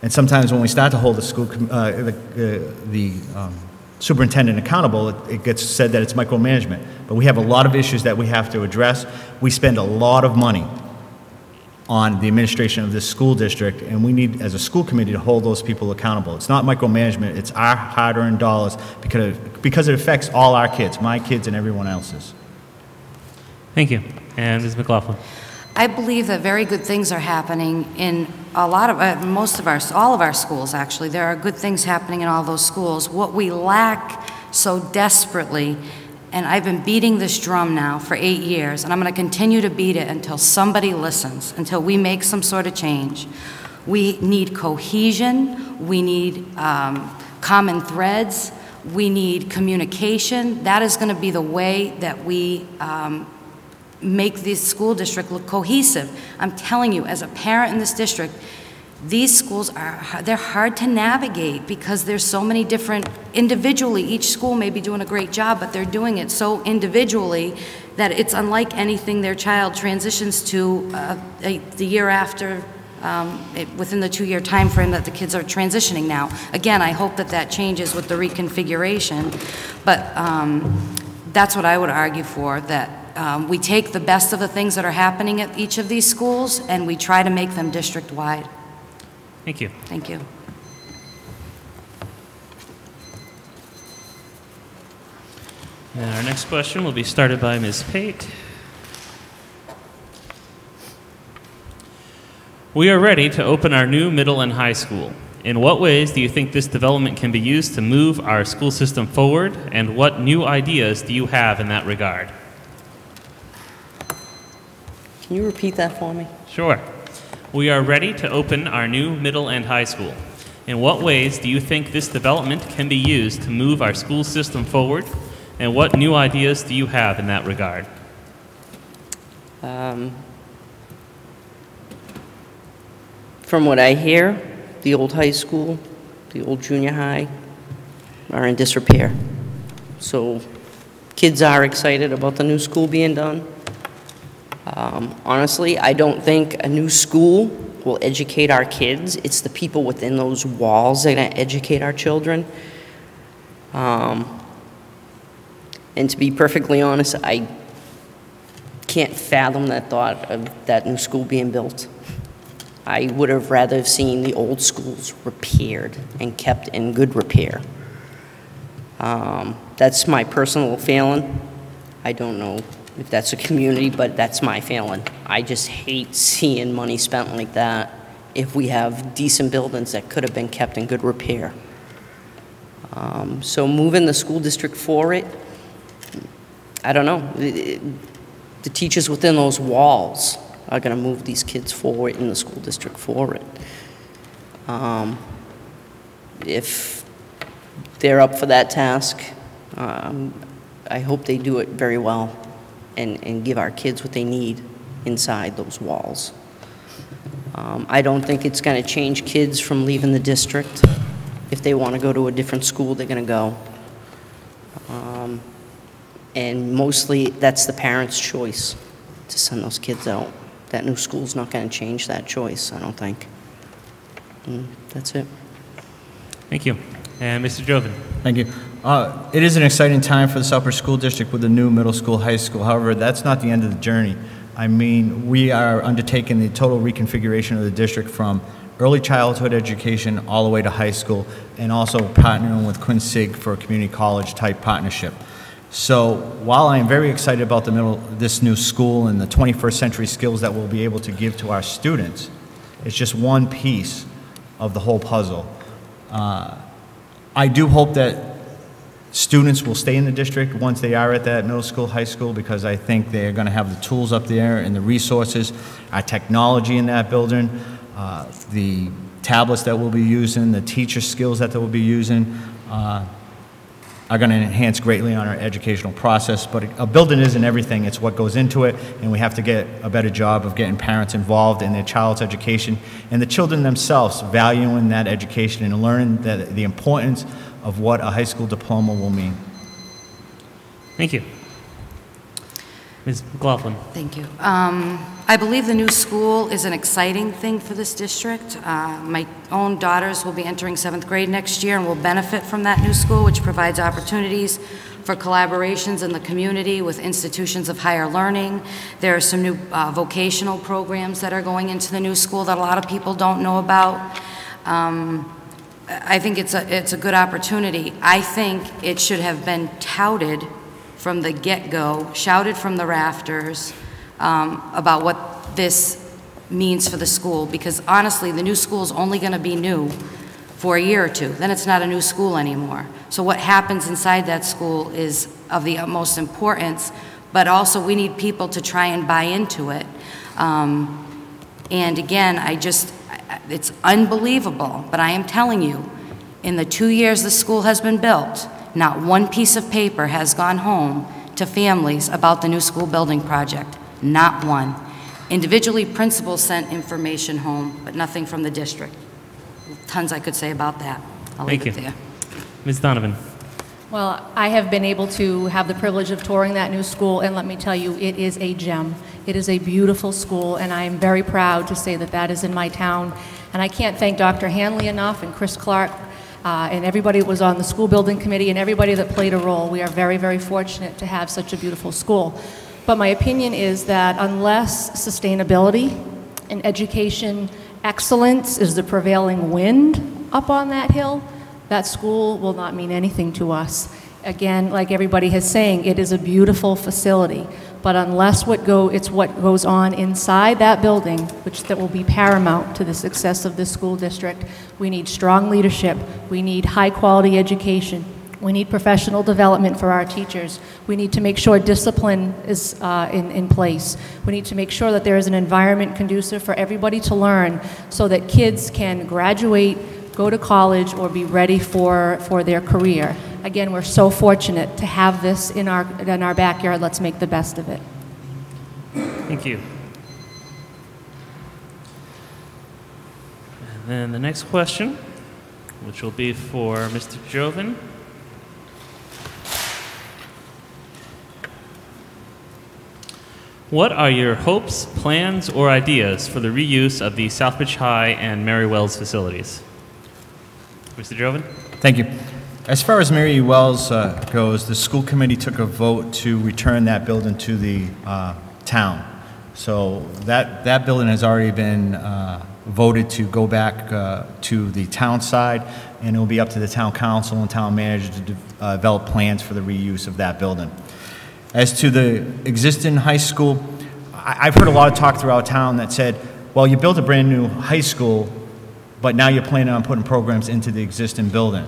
And sometimes when we start to hold the school, uh, the, uh, the um, superintendent accountable, it, it gets said that it's micromanagement. But we have a lot of issues that we have to address. We spend a lot of money on the administration of this school district, and we need, as a school committee, to hold those people accountable. It's not micromanagement, it's our hard-earned dollars because, because it affects all our kids, my kids and everyone else's. Thank you. And Ms. McLaughlin? I believe that very good things are happening in a lot of, uh, most of our, all of our schools, actually. There are good things happening in all those schools. What we lack so desperately, and I've been beating this drum now for eight years, and I'm going to continue to beat it until somebody listens, until we make some sort of change. We need cohesion, we need um, common threads, we need communication. That is going to be the way that we um, make this school district look cohesive. I'm telling you, as a parent in this district, these schools are, they're hard to navigate because there's so many different, individually, each school may be doing a great job, but they're doing it so individually that it's unlike anything their child transitions to uh, a- the year after, um, it- within the two-year time frame that the kids are transitioning now. Again, I hope that that changes with the reconfiguration, but um, that's what I would argue for, that um, we take the best of the things that are happening at each of these schools, and we try to make them district-wide. Thank you. Thank you. And our next question will be started by Ms. Pate. We are ready to open our new middle and high school. In what ways do you think this development can be used to move our school system forward, and what new ideas do you have in that regard? Can you repeat that for me? Sure. We are ready to open our new middle and high school. In what ways do you think this development can be used to move our school system forward, and what new ideas do you have in that regard? Um, From what I hear, the old high school, the old junior high are in disrepair. So kids are excited about the new school being done. Um, Honestly, I don't think a new school will educate our kids. It's the people within those walls that are going to educate our children. Um, And to be perfectly honest, I can't fathom that thought of that new school being built. I would have rather have seen the old schools repaired and kept in good repair. Um, That's my personal feeling. I don't know if that's a community, but that's my feeling. I just hate seeing money spent like that if we have decent buildings that could have been kept in good repair. Um, So moving the school district for it, I don't know. The- The teachers within those walls are going to move these kids forward in the school district for it. Um, If they're up for that task, um, I hope they do it very well and, and give our kids what they need inside those walls. Um, I don't think it's going to change kids from leaving the district. If they want to go to a different school, they're going to go. Um, And mostly, that's the parent's choice to send those kids out. That new school's not going to change that choice, I don't think. Mm, That's it. Thank you. And Mr. Joven? Thank you. Uh, It is an exciting time for the Southbridge School District with the new middle school, high school. However, that's not the end of the journey. I mean, we are undertaking the total reconfiguration of the district from early childhood education all the way to high school, and also partnering with Quinsig for a community college-type partnership. So while I am very excited about the middle, this new school and the 21st century skills that we'll be able to give to our students, it's just one piece of the whole puzzle. Uh, I do hope that students will stay in the district once they are at that middle school, high school, because I think they're going to have the tools up there and the resources, our technology in that building, uh, the tablets that we'll be using, the teacher skills that they'll be using, uh, are going to enhance greatly on our educational process. But a building isn't everything, it's what goes into it, and we have to get a better job of getting parents involved in their child's education and the children themselves valuing that education and learning that, the importance of what a high school diploma will mean. Thank you. Ms. McLaughlin? Thank you. Um, I believe the new school is an exciting thing for this district. Uh, My own daughters will be entering seventh grade next year and will benefit from that new school, which provides opportunities for collaborations in the community with institutions of higher learning. There are some new uh, vocational programs that are going into the new school that a lot of people don't know about. Um, I think it's a, it's a good opportunity. I think it should have been touted from the get-go, shouted from the rafters um, about what this means for the school, because honestly, the new school's only going to be new for a year or two. Then it's not a new school anymore. So what happens inside that school is of the utmost importance, but also we need people to try and buy into it. Um, and again, I just, it's unbelievable, but I am telling you, in the two years the school has been built, not one piece of paper has gone home to families about the new school building project. Not one. Individually, principals sent information home, but nothing from the district. Tons I could say about that. I'll leave Thank it you. there. Ms. Donovan? Well, I have been able to have the privilege of touring that new school, and let me tell you, it is a gem. It is a beautiful school, and I am very proud to say that that is in my town. And I can't thank Dr. Hanley enough and Chris Clark uh, and everybody that was on the school building committee and everybody that played a role. We are very, very fortunate to have such a beautiful school. But my opinion is that unless sustainability and education excellence is the prevailing wind up on that hill, that school will not mean anything to us. Again, like everybody is saying, it is a beautiful facility, but unless what go, it's what goes on inside that building, which that will be paramount to the success of this school district. We need strong leadership. We need high-quality education. We need professional development for our teachers. We need to make sure discipline is uh, in, in place. We need to make sure that there is an environment conducive for everybody to learn so that kids can graduate, go to college, or be ready for, for their career. Again, we're so fortunate to have this in our, in our backyard. Let's make the best of it. Thank you. And then the next question, which will be for Mr. Joven. What are your hopes, plans, or ideas for the reuse of the Southbridge High and Mary Wells facilities? Mr. Joven? Thank you. As far as Mary. Wells uh, goes, the school committee took a vote to return that building to the uh, town. So that, that building has already been uh, voted to go back uh, to the town side, and it will be up to the town council and town manager to de- uh, develop plans for the reuse of that building. As to the existing high school, I- I've heard a lot of talk throughout town that said, well, you built a brand-new high school, but now you're planning on putting programs into the existing building.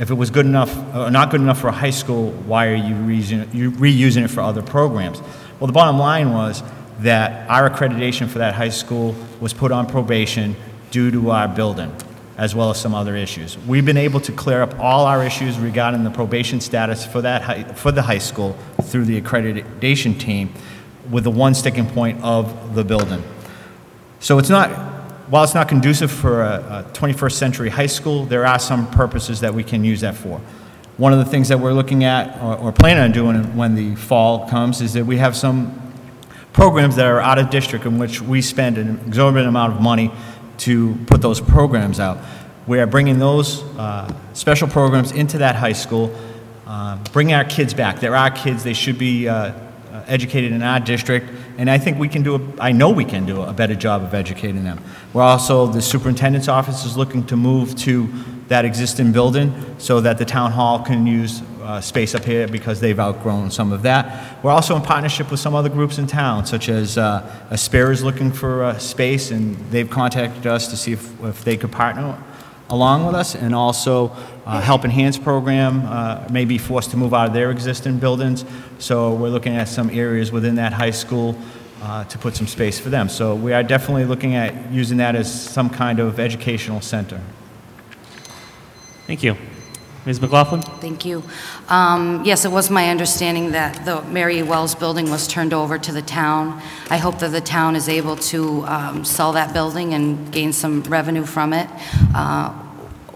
If it was good enough, or not good enough for a high school, why are you reusing, you reusing it for other programs? Well, the bottom line was that our accreditation for that high school was put on probation due to our building, as well as some other issues. We've been able to clear up all our issues regarding the probation status for that, high, for the high school through the accreditation team, with the one sticking point of the building. So it's not while it's not conducive for a, a 21st century high school, there are some purposes that we can use that for. One of the things that we're looking at or, or planning on doing when the fall comes is that we have some programs that are out of district in which we spend an exorbitant amount of money to put those programs out. We are bringing those uh, special programs into that high school, uh, bringing our kids back. They're our kids, they should be uh, uh, educated in our district, and I think we can do, a, I know we can do a better job of educating them. We're also, the superintendent's office is looking to move to that existing building so that the town hall can use uh, space up here because they've outgrown some of that. We're also in partnership with some other groups in town, such as uh, Aspera is looking for uh, space, and they've contacted us to see if, if they could partner along with us, and also uh, Help Enhance program uh, may be forced to move out of their existing buildings. So we're looking at some areas within that high school uh, to put some space for them. So we are definitely looking at using that as some kind of educational center. Thank you. Ms. McLaughlin? Thank you. Um, Yes, it was my understanding that the Mary Wells building was turned over to the town. I hope that the town is able to um, sell that building and gain some revenue from it, uh,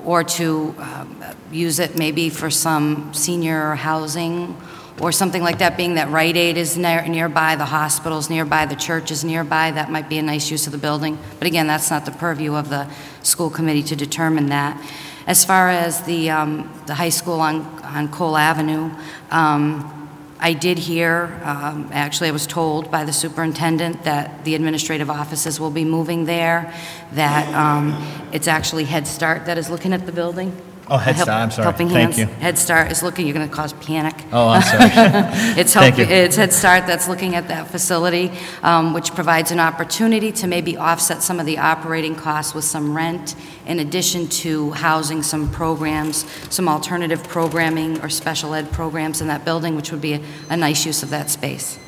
or to um, use it maybe for some senior housing or something like that, being that Rite Aid is near- nearby, the hospital's nearby, the church is nearby, that might be a nice use of the building. But again, that's not the purview of the school committee to determine that. As far as the, um, the high school on, on Cole Avenue, um, I did hear, um, actually, I was told by the superintendent that the administrative offices will be moving there, that um, it's actually Head Start that is looking at the building. Oh, Head Help- Start, I'm sorry. Helping Thank Hands. you. Head Start is looking, you're going to cause panic. Oh, I'm sorry. It's Thank you. it's Head Start that's looking at that facility, um, which provides an opportunity to maybe offset some of the operating costs with some rent, in addition to housing some programs, some alternative programming or special ed programs in that building, which would be a, a nice use of that space.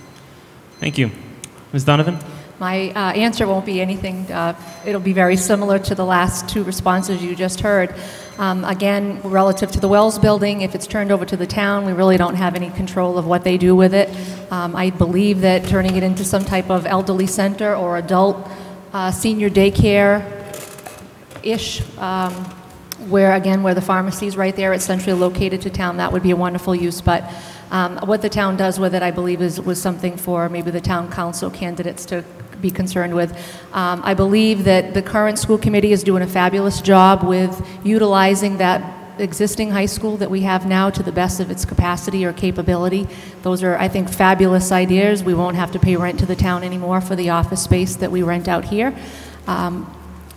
Thank you. Ms. Donovan? My uh, answer won't be anything, uh, it'll be very similar to the last two responses you just heard. Um, Again, relative to the Wells Building, if it's turned over to the town, we really don't have any control of what they do with it. Um, I believe that turning it into some type of elderly center or adult uh, senior daycare-ish, um, where, again, where the pharmacy is right there, it's centrally located to town, that would be a wonderful use. But um, what the town does with it, I believe, is, was something for maybe the town council candidates to be concerned with. Um, I believe that the current school committee is doing a fabulous job with utilizing that existing high school that we have now to the best of its capacity or capability. Those are, I think, fabulous ideas. We won't have to pay rent to the town anymore for the office space that we rent out here. Um,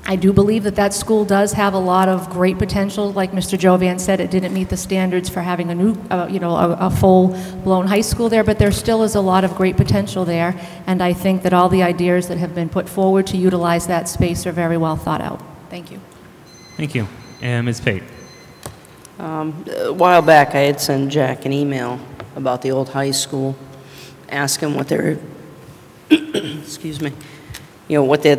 I do believe that that school does have a lot of great potential. Like Mr. Jovan said, it didn't meet the standards for having a new, uh, you know, a, a full-blown high school there, but there still is a lot of great potential there. And I think that all the ideas that have been put forward to utilize that space are very well thought out. Thank you. Thank you. And Ms. Pate? A while back, I had sent Jack an email about the old high school, asking what their, excuse me, you know, what their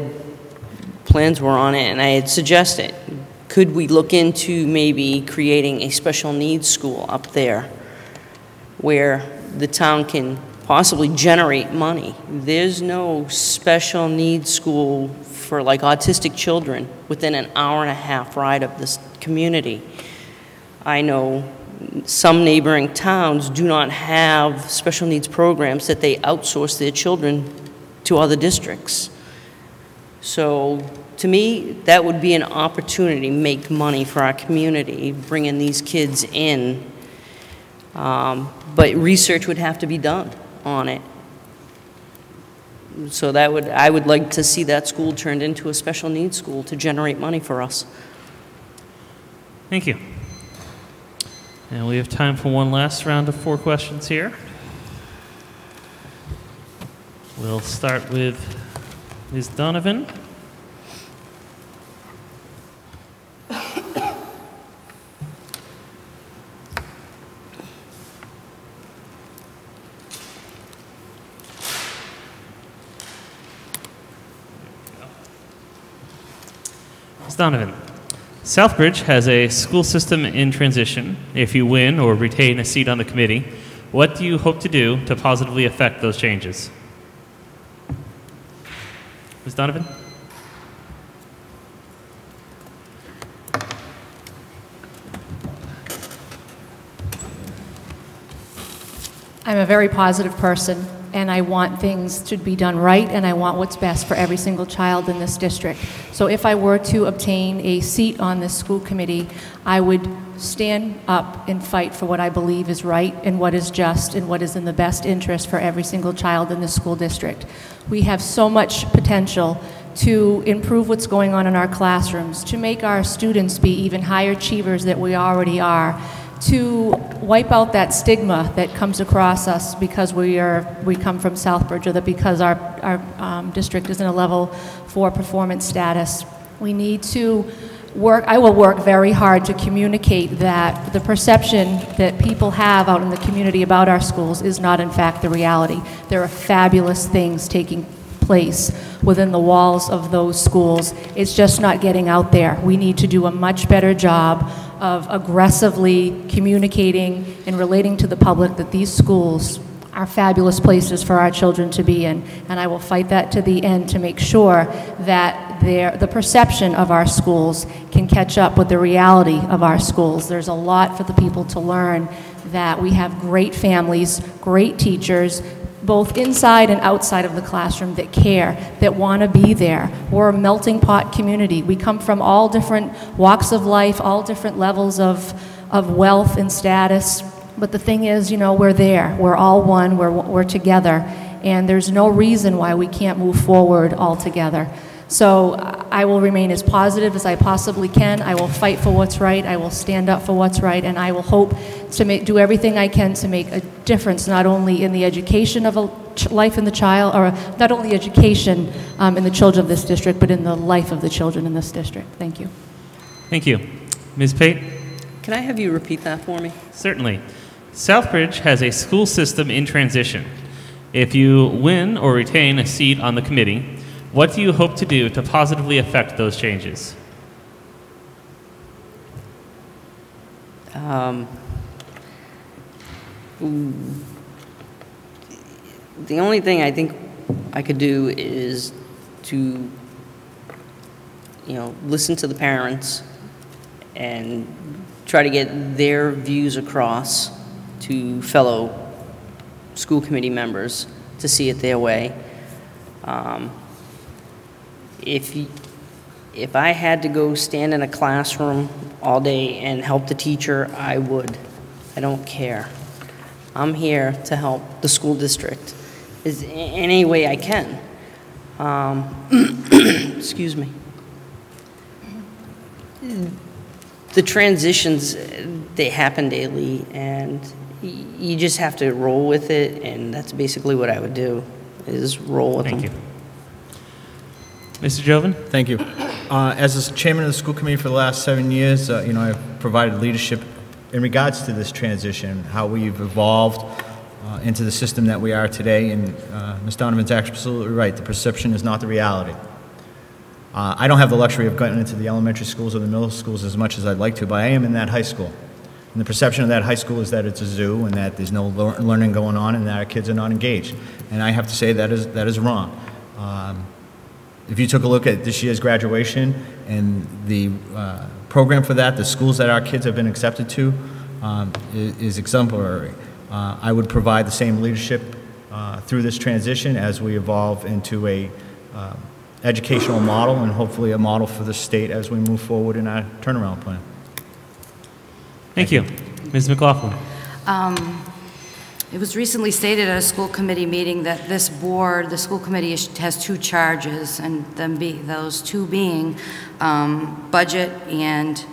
plans were on it, and I had suggested, could we look into maybe creating a special needs school up there where the town can possibly generate money? There's no special needs school for like autistic children within an hour and a half ride of this community. I know some neighboring towns do not have special needs programs that they outsource their children to other districts. So, to me, that would be an opportunity, make money for our community, bringing these kids in. Um, But research would have to be done on it. So that would, I would like to see that school turned into a special needs school to generate money for us. Thank you. And we have time for one last round of four questions here. We'll start with Ms. Donovan. Donovan. Southbridge has a school system in transition. If you win or retain a seat on the committee, what do you hope to do to positively affect those changes? Ms. Donovan? I'm a very positive person and I want things to be done right, and I want what's best for every single child in this district. So if I were to obtain a seat on this school committee, I would stand up and fight for what I believe is right and what is just and what is in the best interest for every single child in this school district. We have so much potential to improve what's going on in our classrooms, to make our students be even higher achievers that we already are, to wipe out that stigma that comes across us because we are we come from Southbridge or that because our our um, district is in a level four performance status. We need to work. I will work very hard to communicate that the perception that people have out in the community about our schools is not in fact the reality. There are fabulous things taking place within the walls of those schools. It's just not getting out there. We need to do a much better job of aggressively communicating and relating to the public that these schools are fabulous places for our children to be in. And I will fight that to the end to make sure that the perception of our schools can catch up with the reality of our schools. There's a lot for the people to learn that we have great families, great teachers, both inside and outside of the classroom that care, that want to be there. We're a melting pot community. We come from all different walks of life, all different levels of, of wealth and status. But the thing is, you know, we're there. We're all one. We're, we're together. And there's no reason why we can't move forward all together. So I will remain as positive as I possibly can. I will fight for what's right. I will stand up for what's right. And I will hope to make, do everything I can to make a difference, not only in the education of a ch- life in the child, or not only education um, in the children of this district, but in the life of the children in this district. Thank you. Thank you. Ms. Pate? Can I have you repeat that for me? Certainly. Southbridge has a school system in transition. If you win or retain a seat on the committee, what do you hope to do to positively affect those changes? Um, the only thing I think I could do is to, you know, listen to the parents and try to get their views across to fellow school committee members to see it their way. Um, if, if I had to go stand in a classroom all day and help the teacher, I would. I don't care. I'm here to help the school district is in any way I can. Um, excuse me. The transitions, they happen daily, and y- you just have to roll with it, and that's basically what I would do, is roll with them. Thank you. Mr. Joven? Thank you. Uh, As the chairman of the school committee for the last seven years, uh, you know, I've provided leadership in regards to this transition, how we've evolved uh, into the system that we are today, and uh, Ms. Donovan's absolutely right, the perception is not the reality. Uh, I don't have the luxury of going into the elementary schools or the middle schools as much as I'd like to, but I am in that high school. And the perception of that high school is that it's a zoo and that there's no lear- learning going on and that our kids are not engaged. And I have to say that is, that is wrong. Um, if you took a look at this year's graduation and the uh, program for that, the schools that our kids have been accepted to, um, i- is exemplary. Uh, I would provide the same leadership uh, through this transition as we evolve into a um, educational model and hopefully a model for the state as we move forward in our turnaround plan. Thank you. Ms. McLaughlin? Um, It was recently stated at a school committee meeting that this board, the school committee has two charges, and them be, those two being um, budget and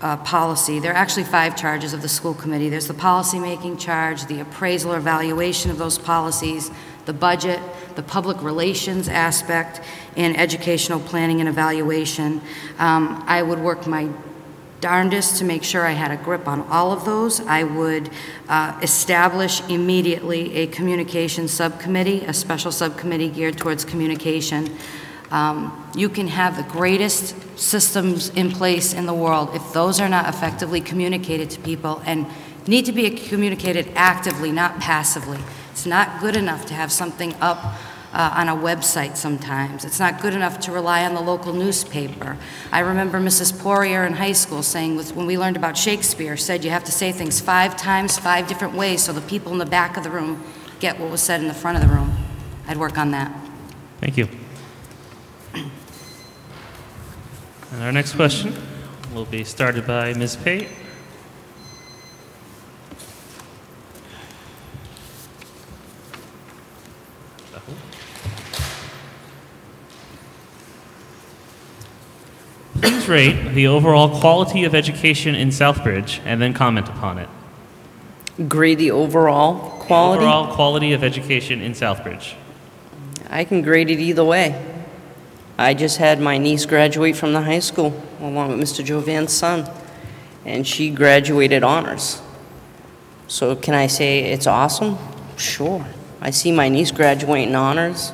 uh, policy. There are actually five charges of the school committee. There's the policy-making charge, the appraisal or evaluation of those policies, the budget, the public relations aspect, and educational planning and evaluation. Um, I would work my darndest to make sure I had a grip on all of those. I would uh, establish immediately a communication subcommittee, a special subcommittee geared towards communication. Um, You can have the greatest systems in place in the world. If those are not effectively communicated to people and need to be communicated actively, not passively. It's not good enough to have something up uh, on a website sometimes. It's not good enough to rely on the local newspaper. I remember Mrs. Poirier in high school saying, with- when we learned about Shakespeare, said you have to say things five times, five different ways, so the people in the back of the room get what was said in the front of the room. I'd work on that. Thank you. And our next question will be started by Ms. Pate. Rate the overall quality of education in Southbridge and then comment upon it. Grade the overall quality. Overall quality of education in Southbridge. I can grade it either way. I just had my niece graduate from the high school along with Mr. Jovan's son, and she graduated honors. So can I say it's awesome? Sure. I see my niece graduating honors,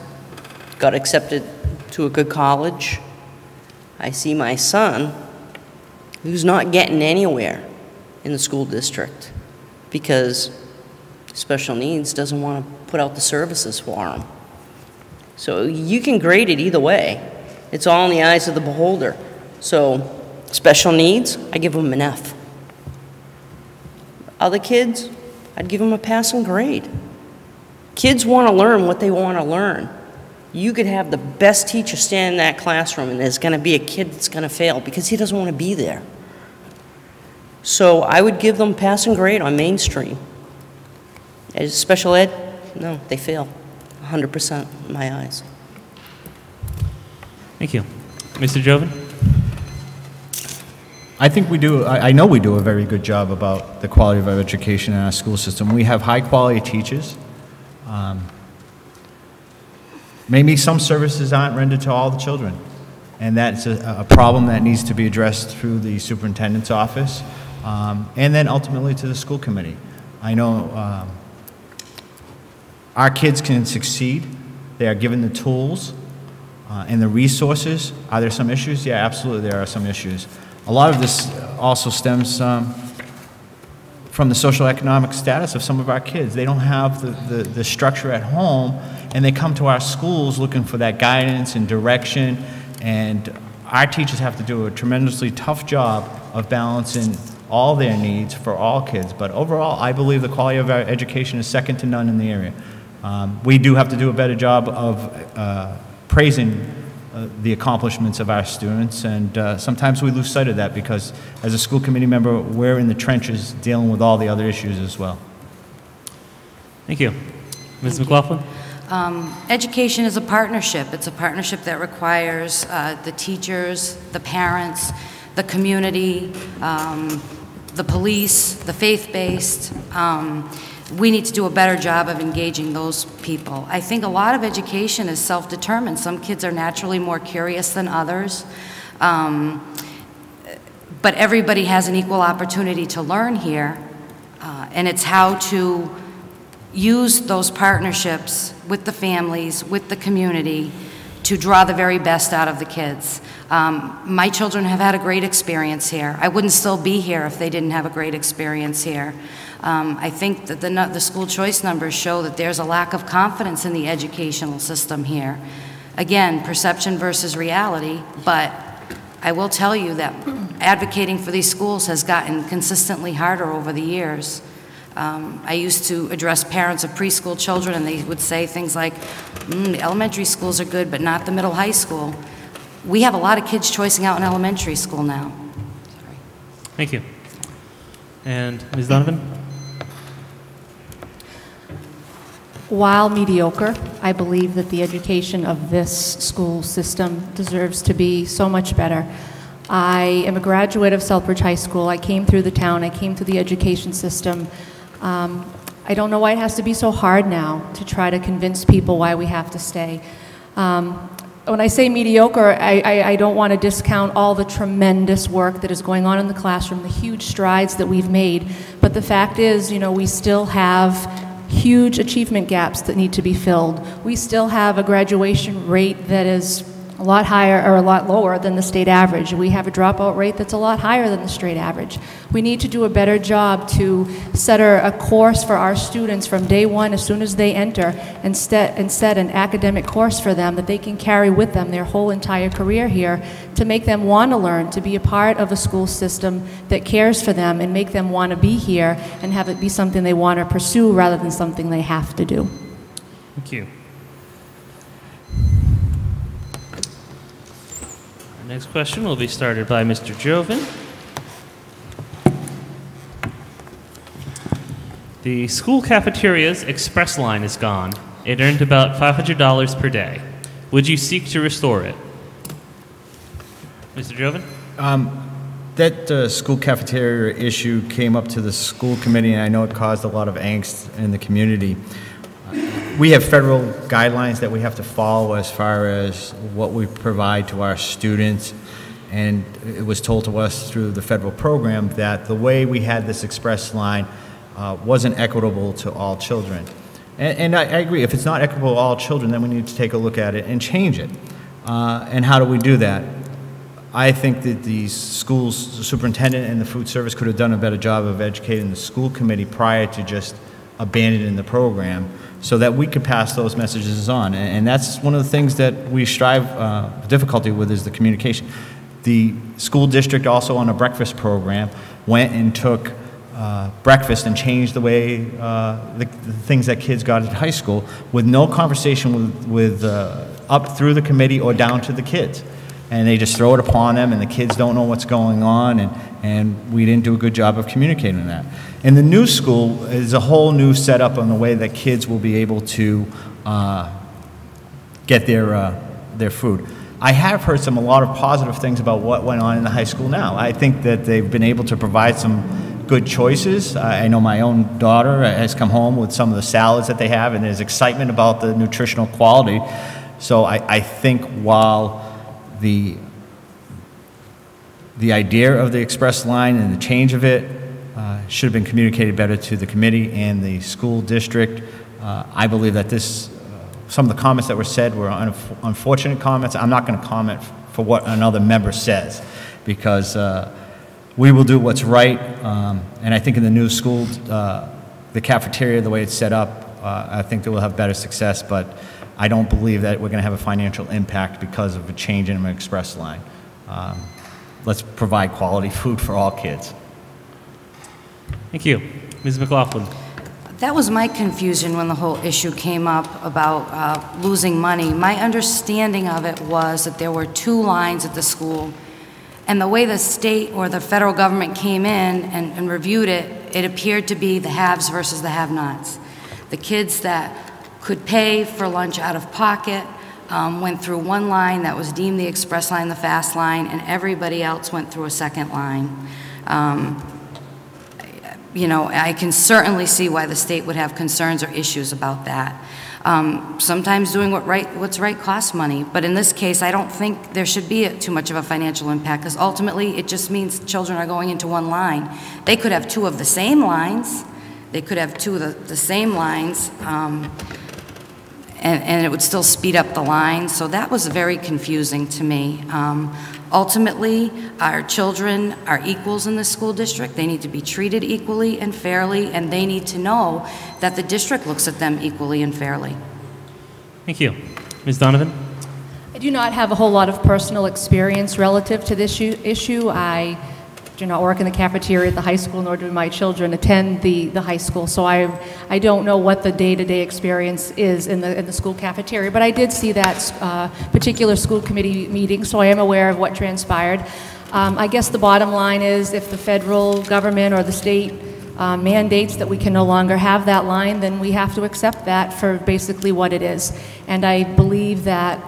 got accepted to a good college. I see my son, who's not getting anywhere in the school district because special needs doesn't want to put out the services for him. So you can grade it either way. It's all in the eyes of the beholder. So special needs, I give them an F. Other kids, I'd give them a passing grade. Kids want to learn what they want to learn. You could have the best teacher stand in that classroom, and there's going to be a kid that's going to fail because he doesn't want to be there. So I would give them passing grade on mainstream. As special ed, no, they fail. 100% in my eyes. Thank you. Mr. Joven? I think we do, I, I know we do a very good job about the quality of our education in our school system. We have high-quality teachers. Um, Maybe some services aren't rendered to all the children, and that's a, a problem that needs to be addressed through the superintendent's office, um, and then ultimately to the school committee. I know um, our kids can succeed. They are given the tools uh, and the resources. Are there some issues? Yeah, absolutely, there are some issues. A lot of this also stems um, from the social economic status of some of our kids. They don't have the, the, the structure at home, and they come to our schools looking for that guidance and direction. And our teachers have to do a tremendously tough job of balancing all their needs for all kids. But overall, I believe the quality of our education is second to none in the area. Um, we do have to do a better job of uh, praising uh, the accomplishments of our students, and uh, sometimes we lose sight of that because, as a school committee member, we're in the trenches dealing with all the other issues as well. Thank you. Ms. McLaughlin? Um, Education is a partnership. It's a partnership that requires uh, the teachers, the parents, the community, um, the police, the faith-based. Um, We need to do a better job of engaging those people. I think a lot of education is self-determined. Some kids are naturally more curious than others. Um, But everybody has an equal opportunity to learn here, uh, and it's how to use those partnerships with the families, with the community, to draw the very best out of the kids. Um, my children have had a great experience here. I wouldn't still be here if they didn't have a great experience here. Um, I think that the, the school choice numbers show that there's a lack of confidence in the educational system here. Again, perception versus reality, but I will tell you that advocating for these schools has gotten consistently harder over the years. Um, I used to address parents of preschool children, and they would say things like, mm, the elementary schools are good, but not the middle high school. We have a lot of kids choicing out in elementary school now. Sorry. Thank you. And Ms. Donovan? While mediocre, I believe that the education of this school system deserves to be so much better. I am a graduate of Southbridge High School. I came through the town, I came through the education system. Um, I don't know why it has to be so hard now to try to convince people why we have to stay. Um, when I say mediocre, I, I, I don't want to discount all the tremendous work that is going on in the classroom, the huge strides that we've made. But the fact is, you know, we still have huge achievement gaps that need to be filled. We still have a graduation rate that is a lot higher or a lot lower than the state average. We have a dropout rate that's a lot higher than the state average. We need to do a better job to set a, course for our students from day one as soon as they enter and set, and set an academic course for them that they can carry with them their whole entire career here to make them want to learn, to be a part of a school system that cares for them and make them want to be here and have it be something they want to pursue rather than something they have to do. Thank you. Next question will be started by Mr. Joven. The school cafeteria's express line is gone. It earned about $500 per day. Would you seek to restore it? Mr. Joven? That uh, school cafeteria issue came up to the school committee, and I know it caused a lot of angst in the community. We have federal guidelines that we have to follow as far as what we provide to our students, and it was told to us through the federal program that the way we had this express line uh, wasn't equitable to all children. And, and I, I agree, if it's not equitable to all children, then we need to take a look at it and change it. Uh, and how do we do that? I think that the school's superintendent and the food service could have done a better job of educating the school committee prior to just abandoning the program so that we could pass those messages on. And, and that's one of the things that we strive, uh, difficulty with is the communication. The school district also on a breakfast program went and took uh, breakfast and changed the way uh, the, the things that kids got at high school with no conversation with, with uh, up through the committee or down to the kids and they just throw it upon them, and the kids don't know what's going on, and, and we didn't do a good job of communicating that. In the new school is a whole new setup on the way that kids will be able to uh, get their, uh, their food. I have heard some a lot of positive things about what went on in the high school now. I think that they've been able to provide some good choices. I I know my own daughter has come home with some of the salads that they have, and there's excitement about the nutritional quality. So I, I think while the, the idea of the express line and the change of it uh, should have been communicated better to the committee and the school district. Uh, I believe that this, uh, some of the comments that were said were unf- unfortunate comments. I'm not going to comment for what another member says because uh, we will do what's right. Um, and I think in the new school, uh, the cafeteria, the way it's set up, uh, I think that we'll have better success. But I don't believe that we're going to have a financial impact because of a change in an express line. Um, let's provide quality food for all kids. Thank you. Ms. McLaughlin? That was my confusion when the whole issue came up about uh, losing money. My understanding of it was that there were two lines at the school, and the way the state or the federal government came in and, and reviewed it, it appeared to be the haves versus the have-nots. The kids that could pay for lunch out of pocket um, went through one line that was deemed the express line, the fast line, and everybody else went through a second line. Um, you know, I can certainly see why the state would have concerns or issues about that. Um, sometimes doing what right, what's right costs money, but in this case, I don't think there should be too much of a financial impact because ultimately it just means children are going into one line. They could have two of the same lines, they could have two of the, the same lines, um, and, and it would still speed up the line. So that was very confusing to me. Um, ultimately, our children are equals in the school district. They need to be treated equally and fairly, and they need to know that the district looks at them equally and fairly. Thank you. Ms. Donovan? I do not have a whole lot of personal experience relative to this issue- issue. I do not work in the cafeteria at the high school, nor do my children attend the, the high school, so I, I don't know what the day-to-day experience is in the, in the school cafeteria, but I did see that uh, particular school committee meeting, so I am aware of what transpired. Um, I guess the bottom line is if the federal government or the state uh, mandates that we can no longer have that line, then we have to accept that for basically what it is. And I believe that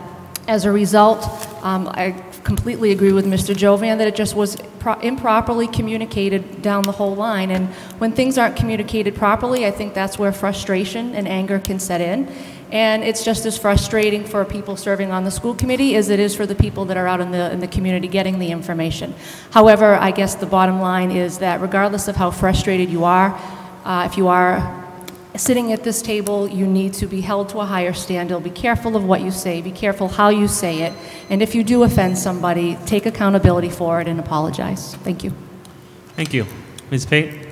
as a result, um, I completely agree with Mr. Jovan that it just was pro- improperly communicated down the whole line. And when things aren't communicated properly, I think that's where frustration and anger can set in. And it's just as frustrating for people serving on the school committee as it is for the people that are out in the, in the community getting the information. However, I guess the bottom line is that regardless of how frustrated you are, uh, if you are sitting at this table, you need to be held to a higher standard. Be careful of what you say, be careful how you say it, and if you do offend somebody, take accountability for it and apologize. Thank you. Thank you. Ms. Pate?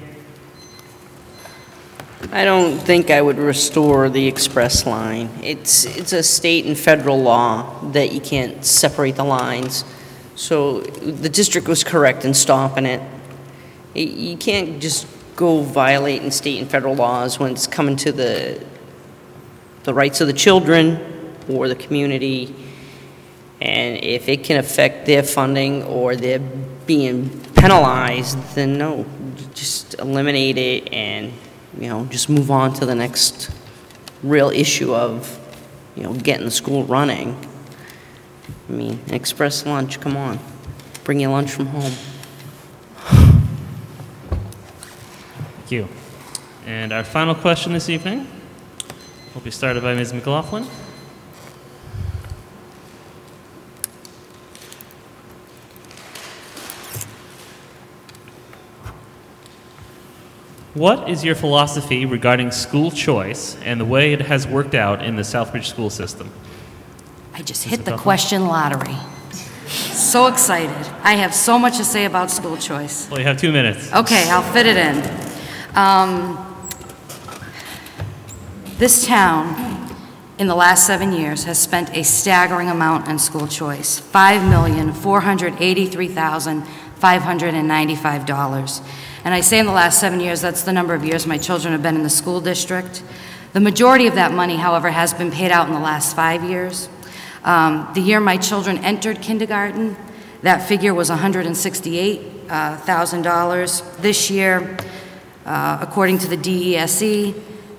I don't think I would restore the express line. It's, it's a state and federal law that you can't separate the lines. So the district was correct in stopping it. Y- You can't just go violating state and federal laws when it's coming to the, the rights of the children or the community. And if it can affect their funding or they're being penalized, then no, just eliminate it and, you know, just move on to the next real issue of, you know, getting the school running. I mean, express lunch, come on. Bring your lunch from home. Thank you. And our final question this evening will be started by Ms. McLaughlin. What is your philosophy regarding school choice and the way it has worked out in the Southbridge school system? I just hit the question lottery. So excited. I have so much to say about school choice. Well, you have two minutes. Okay, I'll fit it in. Um, This town, in the last seven years, has spent a staggering amount on school choice, $5,483,595. And I say in the last seven years, that's the number of years my children have been in the school district. The majority of that money, however, has been paid out in the last five years. Um, The year my children entered kindergarten, that figure was $168,000. This year, uh, according to the DESE,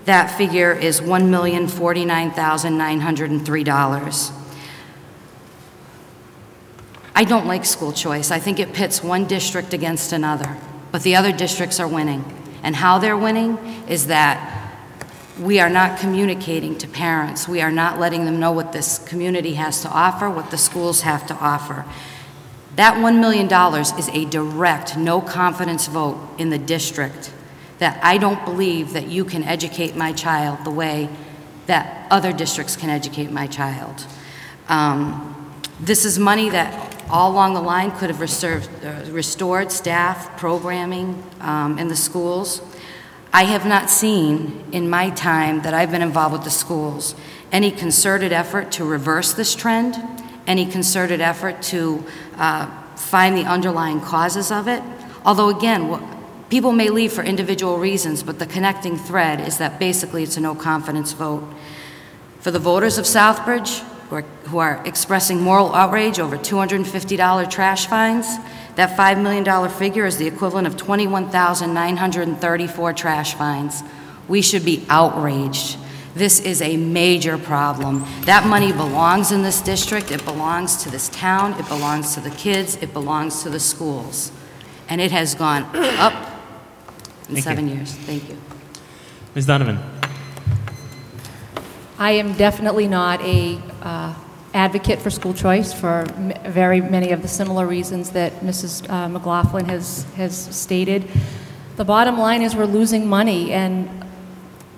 that figure is $1,049,903. I don't like school choice. I think it pits one district against another, but the other districts are winning. And how they're winning is that we are not communicating to parents. We are not letting them know what this community has to offer, what the schools have to offer. That $1 million is a direct, no-confidence vote in the district that I don't believe that you can educate my child the way that other districts can educate my child. Um, This is money that all along the line could have reserved- uh, restored staff, programming um, in the schools. I have not seen in my time that I've been involved with the schools any concerted effort to reverse this trend, any concerted effort to uh, find the underlying causes of it. Although, again, what- people may leave for individual reasons, but the connecting thread is that basically it's a no-confidence vote. For the voters of Southbridge, who are, who are expressing moral outrage over $250 trash fines, that $5 million figure is the equivalent of 21,934 trash fines. We should be outraged. This is a major problem. That money belongs in this district, it belongs to this town, it belongs to the kids, it belongs to the schools. And it has gone up in Thank you. seven years. Thank you. Ms. Donovan? I am definitely not a uh, advocate for school choice for m- very many of the similar reasons that Mrs. uh, McLaughlin has, has stated. The bottom line is we're losing money, and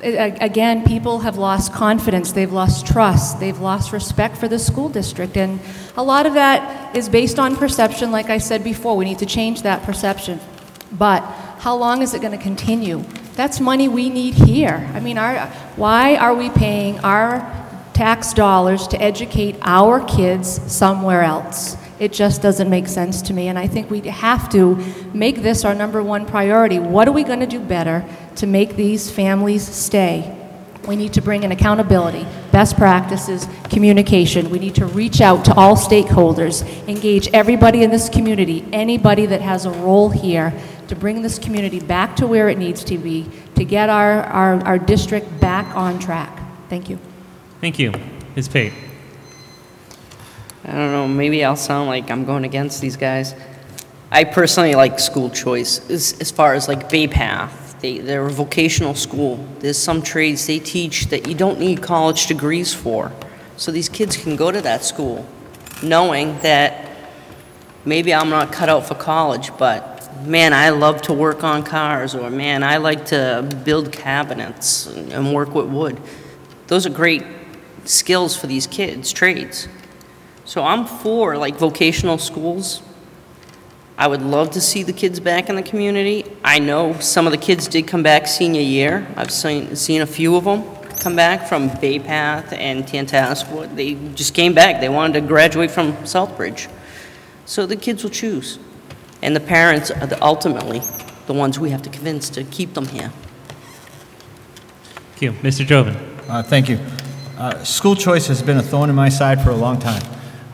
a- a- again, people have lost confidence, they've lost trust, they've lost respect for the school district, and a lot of that is based on perception, like I said before, we need to change that perception. But how long is it going to continue? That's money we need here. I mean, our, why are we paying our tax dollars to educate our kids somewhere else? It just doesn't make sense to me, and I think we have to make this our number one priority. What are we going to do better to make these families stay? We need to bring in accountability, best practices, communication. We need to reach out to all stakeholders, engage everybody in this community, anybody that has a role here to bring this community back to where it needs to be, to get our, our, our district back on track. Thank you. Thank you. Ms. Pate? I don't know, maybe I'll sound like I'm going against these guys. I personally like school choice as, as far as like Bay Path. They, they're a vocational school. There's some trades they teach that you don't need college degrees for. So these kids can go to that school knowing that maybe I'm not cut out for college, but man, I love to work on cars, or man, I like to build cabinets and work with wood. Those are great skills for these kids, trades. So I'm for like vocational schools. I would love to see the kids back in the community. I know some of the kids did come back senior year. I've seen, seen a few of them come back from Bay Path and Tantasqua. They just came back. They wanted to graduate from Southbridge. So the kids will choose. And the parents are the- ultimately the ones we have to convince to keep them here. Thank you. Mr. Joven. Uh, Thank you. Uh, School choice has been a thorn in my side for a long time.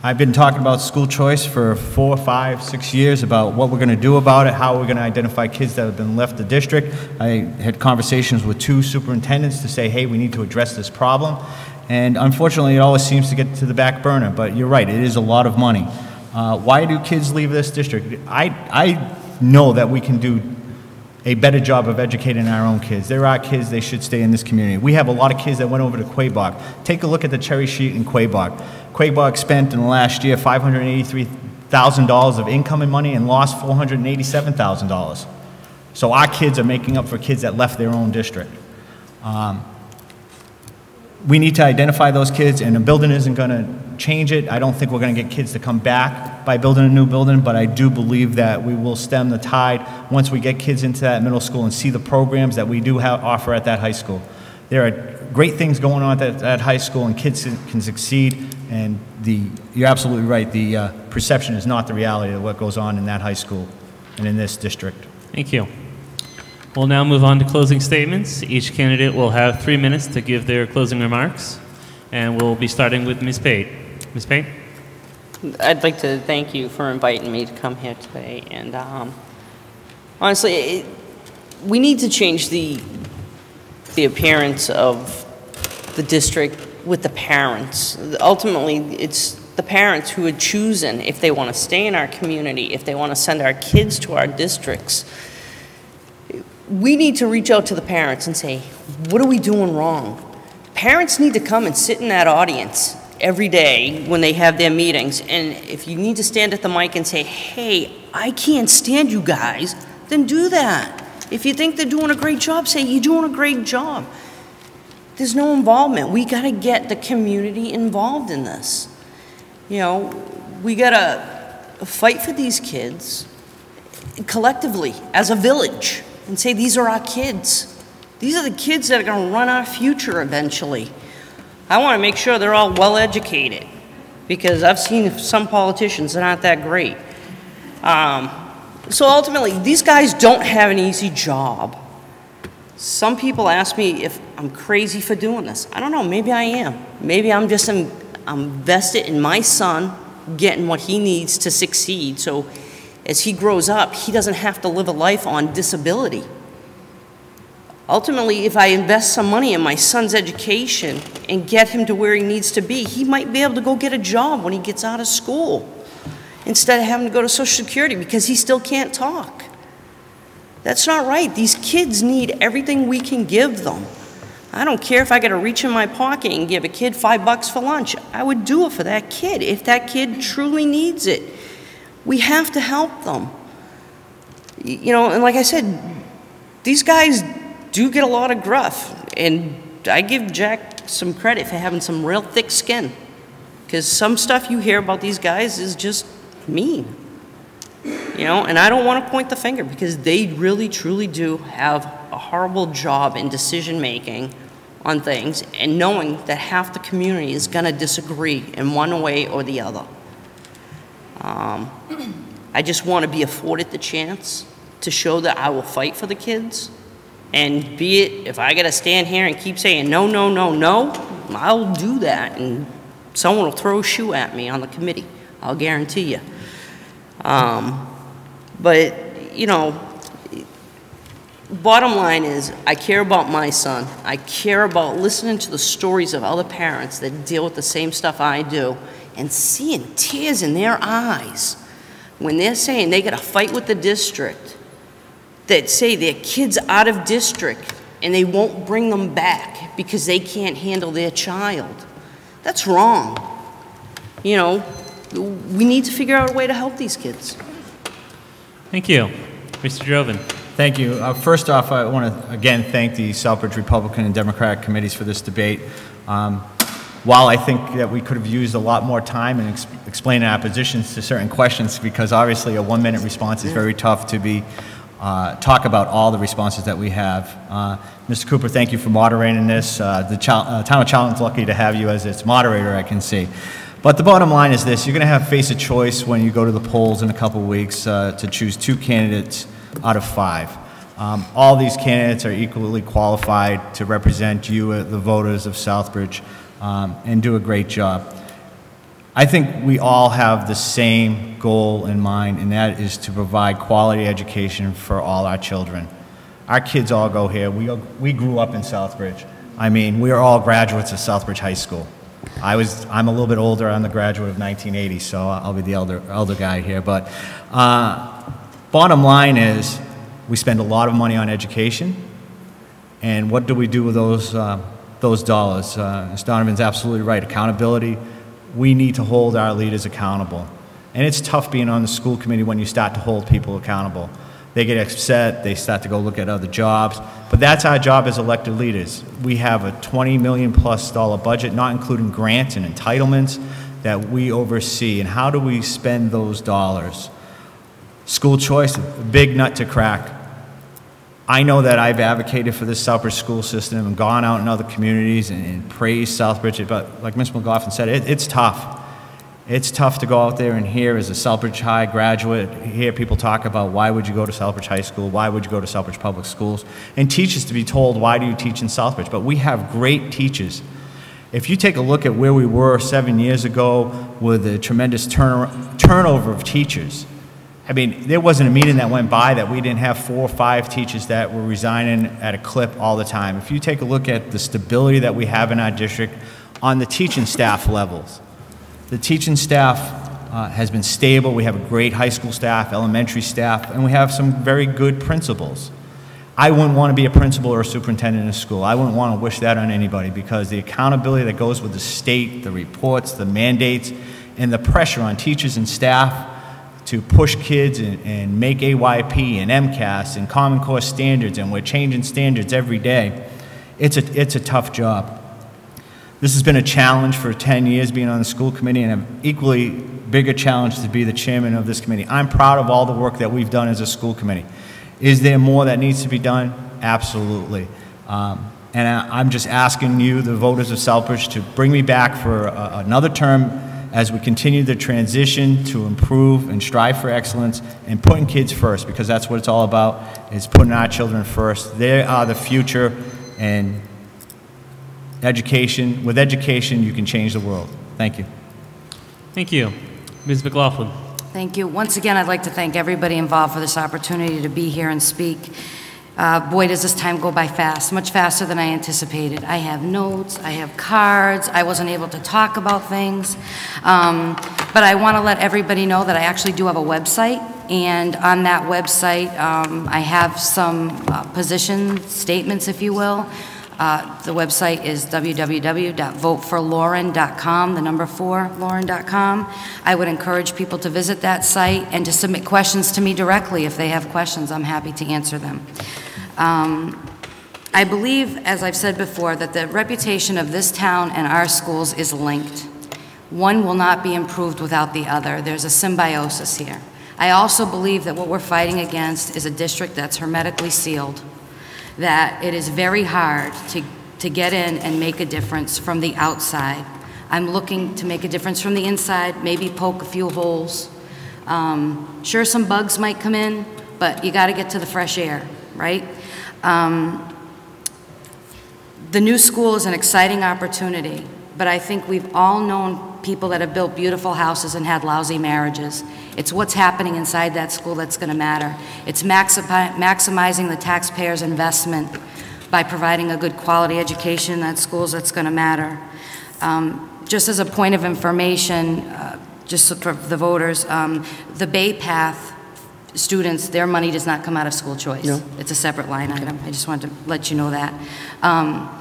I've been talking about school choice for four, five, six years, about what we're going to do about it, how we're going to identify kids that have been left the district. I had conversations with two superintendents to say, hey, we need to address this problem. And unfortunately, it always seems to get to the back burner, but you're right, it is a lot of money. Uh, Why do kids leave this district? I, I know that we can do a better job of educating our own kids. There are kids, they should stay in this community. We have a lot of kids that went over to Quaboag. Take a look at the cherry sheet in Quaboag. Quaboag spent in the last year $583,000 of incoming money and lost $487,000. So our kids are making up for kids that left their own district. Um, we need to identify those kids, and a building isn't going to change it. I don't think we're going to get kids to come back by building a new building, but I do believe that we will stem the tide once we get kids into that middle school and see the programs that we do have, offer at that high school. There are great things going on at that, high school, and kids can- can succeed, and the, you're absolutely right, the uh, perception is not the reality of what goes on in that high school and in this district. Thank you. We'll now move on to closing statements. Each candidate will have three minutes to give their closing remarks, and we'll be starting with Ms. Pate. Ms. Pate? I'd like to thank you for inviting me to come here today. And um, honestly, it, we need to change the the appearance of the district with the parents. Ultimately, it's the parents who are choosing if they want to stay in our community, if they want to send our kids to our districts. We need to reach out to the parents and say, what are we doing wrong? Parents need to come and sit in that audience every day when they have their meetings. And if you need to stand at the mic and say, hey, I can't stand you guys, then do that. If you think they're doing a great job, say, you're doing a great job. There's no involvement. We got to get the community involved in this. You know, we got to fight for these kids collectively as a village and say, these are our kids. These are the kids that are going to run our future eventually. I want to make sure they're all well educated because I've seen some politicians that aren't that great. Um, so ultimately, these guys don't have an easy job. Some people ask me if I'm crazy for doing this. I don't know, maybe I am. Maybe I'm just I'm vested in my son getting what he needs to succeed. So as he grows up, he doesn't have to live a life on disability. Ultimately, if I invest some money in my son's education and get him to where he needs to be, he might be able to go get a job when he gets out of school instead of having to go to Social Security because he still can't talk. That's not right. These kids need everything we can give them. I don't care if I got to reach in my pocket and give a kid five bucks for lunch. I would do it for that kid if that kid truly needs it. We have to help them. You know, and like I said, these guys do get a lot of gruff, and I give Jack some credit for having some real thick skin. Because some stuff you hear about these guys is just mean. You know, and I don't want to point the finger because they really truly do have a horrible job in decision making on things and knowing that half the community is going to disagree in one way or the other. Um, I just want to be afforded the chance to show that I will fight for the kids. And be it, if I got to stand here and keep saying no, no, no, no, I'll do that. And someone will throw a shoe at me on the committee. I'll guarantee you. Um, but, you know, bottom line is, I care about my son. I care about listening to the stories of other parents that deal with the same stuff I do and seeing tears in their eyes when they're saying they got to fight with the district that say their kids out of district and they won't bring them back because they can't handle their child. That's wrong. You know, we need to figure out a way to help these kids. Thank you. Mr. Joven. Thank you. Uh, First off, I want to again thank the Southbridge Republican and Democratic committees for this debate. Um, While I think that we could have used a lot more time in ex- explaining our positions to certain questions, because obviously a one-minute response is very tough to be, uh, talk about all the responses that we have. Uh, Mr. Cooper, thank you for moderating this. Uh, The uh, town of Charlton's lucky to have you as its moderator, I can see. But the bottom line is this, you're going to have face a choice when you go to the polls in a couple weeks uh, to choose two candidates out of five. Um, All these candidates are equally qualified to represent you, uh, the voters of Southbridge, um, and do a great job. I think we all have the same goal in mind, and that is to provide quality education for all our children. Our kids all go here. We, we grew up in Southbridge. I mean, we are all graduates of Southbridge High School. I was, I'm a little bit older. I'm the graduate of 1980, so I'll be the elder, elder guy here. But uh, bottom line is, we spend a lot of money on education, and what do we do with those, uh, those dollars? Uh. Donovan's absolutely right. Accountability, we need to hold our leaders accountable. And it's tough being on the school committee when you start to hold people accountable. They get upset, they start to go look at other jobs. But that's our job as elected leaders. We have a 20 million plus dollar budget, not including grants and entitlements, that we oversee. And how do we spend those dollars? School choice, big nut to crack. I know that I've advocated for this Southbridge school system and gone out in other communities and, and praised Southbridge, but like Ms. McLaughlin said, it, it's tough. It's tough to go out there and hear as a Southbridge High graduate, hear people talk about why would you go to Southbridge High School, why would you go to Southbridge Public Schools, and teachers to be told why do you teach in Southbridge. But we have great teachers. If you take a look at where we were seven years ago with the tremendous turn, turnover of teachers, I mean, there wasn't a meeting that went by that we didn't have four or five teachers that were resigning at a clip all the time. If you take a look at the stability that we have in our district on the teaching staff levels, the teaching staff uh, has been stable. We have a great high school staff, elementary staff, and we have some very good principals. I wouldn't want to be a principal or a superintendent in a school. I wouldn't want to wish that on anybody because the accountability that goes with the state, the reports, the mandates, and the pressure on teachers and staff to push kids and, and make AYP and MCAS and Common Core standards, and we're changing standards every day. It's a, it's a tough job. This has been a challenge for 10 years being on the school committee and an equally bigger challenge to be the chairman of this committee. I'm proud of all the work that we've done as a school committee. Is there more that needs to be done? Absolutely. Um, and I, I'm just asking you, the voters of Southbridge, to bring me back for another term as we continue the transition to improve and strive for excellence and putting kids first because that's what it's all about is putting our children first they are the future and education with education you can change the world thank you Thank you. Ms. McLaughlin. Thank you. Once again, I'd like to thank everybody involved for this opportunity to be here and speak. Uh, Boy, does this time go by fast, much faster than I anticipated. I have notes, I have cards, I wasn't able to talk about things. Um, But I want to let everybody know that I actually do have a website, and on that website, um, I have some uh, position statements, if you will. Uh, The website is www.voteforlauren.com, the number four, lauren.com. I would encourage people to visit that site and to submit questions to me directly. If they have questions, I'm happy to answer them. Um, I believe, as I've said before, that the reputation of this town and our schools is linked. One will not be improved without the other. There's a symbiosis here. I also believe that what we're fighting against is a district that's hermetically sealed that it is very hard to, to get in and make a difference from the outside. I'm looking to make a difference from the inside, maybe poke a few holes. Um, sure, some bugs might come in, but you got to get to the fresh air, right? Um, the new school is an exciting opportunity, but I think we've all known people that have built beautiful houses and had lousy marriages. It's what's happening inside that school that's going to matter. It's maximi- maximizing the taxpayer's investment by providing a good quality education in that schools that's going to matter. Um, just as a point of information, uh, just for the voters, um, the Bay Path students, their money does not come out of school choice. No. It's a separate line item. I just wanted to let you know that. Um,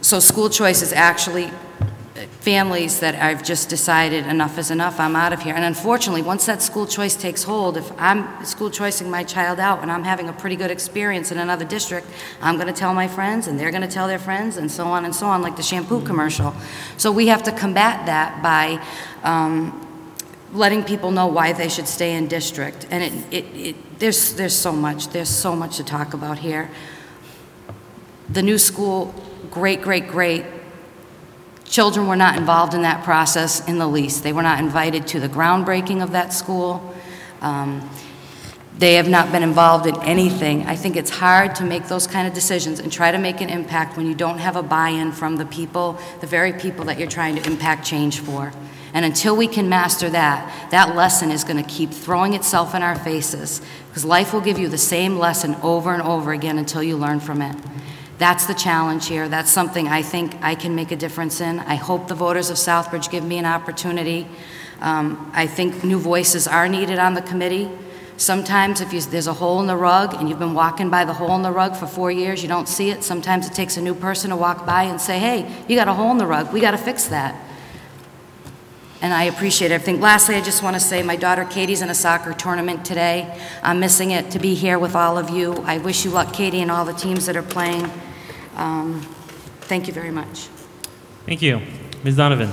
so school choice is actually families that I've just decided enough is enough, I'm out of here. And unfortunately, once that school choice takes hold, if I'm school choicing my child out and I'm having a pretty good experience in another district, I'm going to tell my friends, and they're going to tell their friends, and so on and so on, like the shampoo commercial. So we have to combat that by um, letting people know why they should stay in district. And it, it, it, there's, there's so much, there's so much to talk about here. The new school, great, great, great. Children were not involved in that process in the least. They were not invited to the groundbreaking of that school. Um, they have not been involved in anything. I think it's hard to make those kind of decisions and try to make an impact when you don't have a buy-in from the people, the very people that you're trying to impact change for. And until we can master that, that lesson is going to keep throwing itself in our faces because life will give you the same lesson over and over again until you learn from it. That's the challenge here. That's something I think I can make a difference in. I hope the voters of Southbridge give me an opportunity. Um, I think new voices are needed on the committee. Sometimes if you, there's a hole in the rug and you've been walking by the hole in the rug for four years, you don't see it. Sometimes it takes a new person to walk by and say, hey, you got a hole in the rug. We got to fix that and I appreciate everything. Lastly, I just want to say my daughter Katie's in a soccer tournament today. I'm missing it to be here with all of you. I wish you luck, Katie, and all the teams that are playing. Um, thank you very much. Thank you. Ms. Donovan.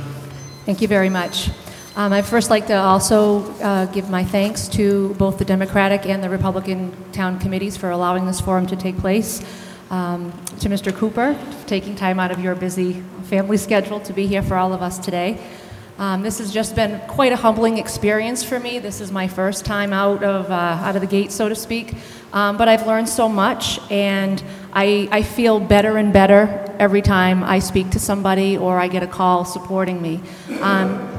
Thank you very much. Um, I'd first like to also uh, give my thanks to both the Democratic and the Republican town committees for allowing this forum to take place. Um, to Mr. Cooper, taking time out of your busy family schedule to be here for all of us today. Um, this has just been quite a humbling experience for me. This is my first time out of, uh, out of the gate, so to speak. Um, but I've learned so much, and I, I feel better and better every time I speak to somebody or I get a call supporting me. Um,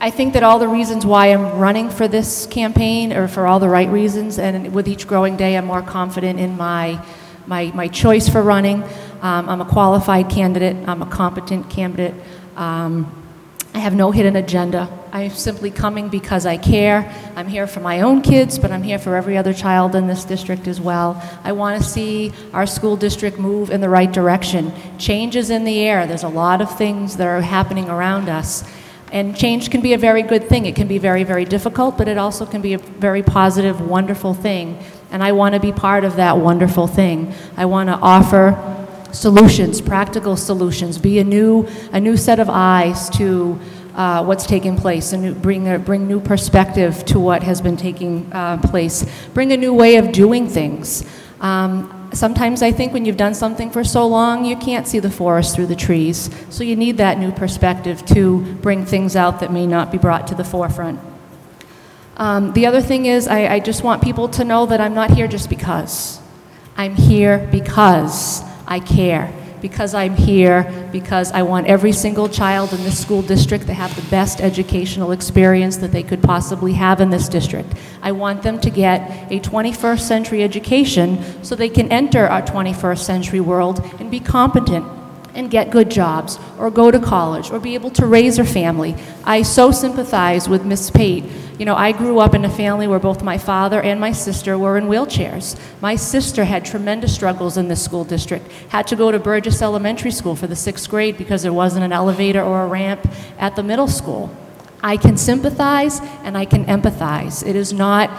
I think that all the reasons why I'm running for this campaign are for all the right reasons, and with each growing day, I'm more confident in my, my, my choice for running. Um, I'm a qualified candidate, I'm a competent candidate. I have no hidden agenda. I'm simply coming because I care. I'm here for my own kids, but I'm here for every other child in this district as well. I want to see our school district move in the right direction. Change is in the air. There's a lot of things that are happening around us. And change can be a very good thing. It can be very, very difficult, but it also can be a very positive, wonderful thing. And I want to be part of that wonderful thing. I want to offer solutions, practical solutions, be a new, a new set of eyes to uh, what's taking place and bring, a, bring new perspective to what has been taking uh, place. Bring a new way of doing things. Um, sometimes I think when you've done something for so long, you can't see the forest through the trees. So you need that new perspective to bring things out that may not be brought to the forefront. Um, the other thing is, I, I just want people to know that I'm not here just because. I'm here because I care because I'm here, because I want every single child in this school district to have the best educational experience that they could possibly have in this district. I want them to get a 21st century education so they can enter our 21st century world and be competent and get good jobs or go to college or be able to raise a family. I so sympathize with Miss Pate you know, I grew up in a family where both my father and my sister were in wheelchairs. My sister had tremendous struggles in this school district, had to go to Burgess Elementary School for the sixth grade because there wasn't an elevator or a ramp at the middle school. I can sympathize and I can empathize. It is not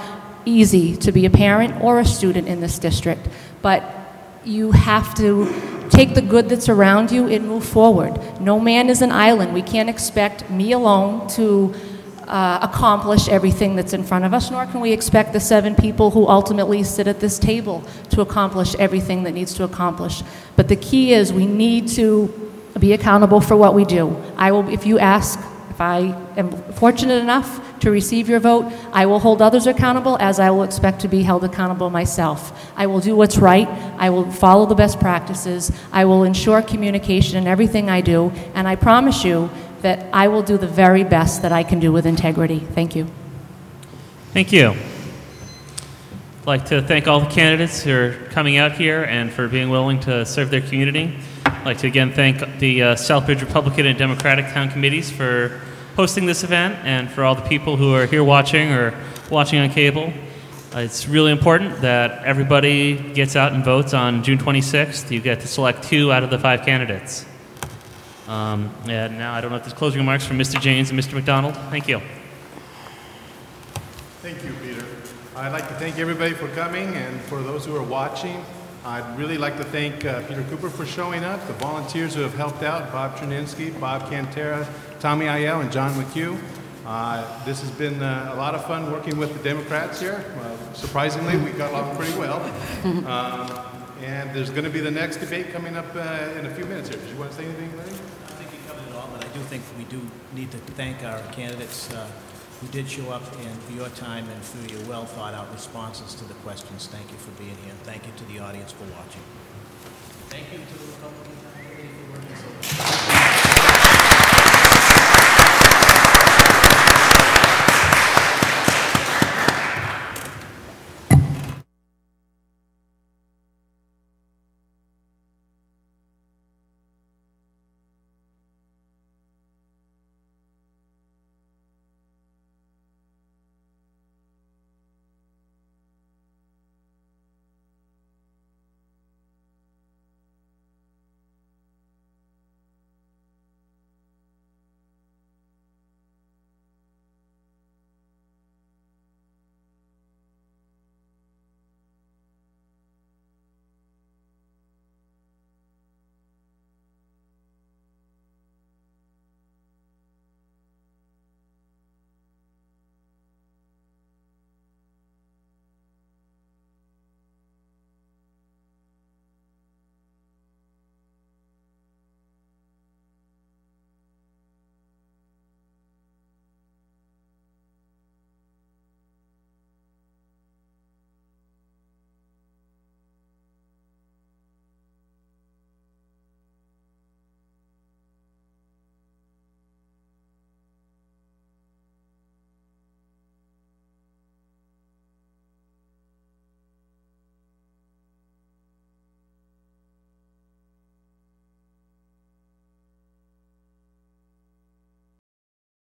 easy to be a parent or a student in this district, but you have to take the good that's around you and move forward. No man is an island. We can't expect me alone to uh, accomplish everything that's in front of us, nor can we expect the seven people who ultimately sit at this table to accomplish everything that needs to accomplish. But the key is we need to be accountable for what we do. I will, if you ask, if I am fortunate enough to receive your vote, I will hold others accountable as I will expect to be held accountable myself. I will do what's right. I will follow the best practices. I will ensure communication in everything I do. And I promise you that I will do the very best that I can do with integrity. Thank you. Thank you. I'd like to thank all the candidates who are coming out here and for being willing to serve their community. I'd like to again thank the uh, Southbridge Republican and Democratic Town Committees for hosting this event and for all the people who are here watching or watching on cable. Uh, it's really important that everybody gets out and votes on June 26th. You get to select two out of the five candidates. Um, and now I don't know if there's closing remarks from Mr. James and Mr. McDonald. Thank you. Thank you, Peter. I'd like to thank everybody for coming, and for those who are watching, I'd really like to thank uh, Peter Cooper for showing up, the volunteers who have helped out, Bob Truninski, Bob Cantera, Tommy Ayel, and John McHugh. Uh, this has been uh, a lot of fun working with the Democrats here. Uh, surprisingly, we got along pretty well. Um, and there's going to be the next debate coming up uh, in a few minutes here. Did you want to say anything, Larry? I think you covered it all, but I do think we do need to thank our candidates uh, who did show up and for your time and for your well thought out responses to the questions. Thank you for being here. Thank you to the audience for watching. Thank you to the Republican for working so hard.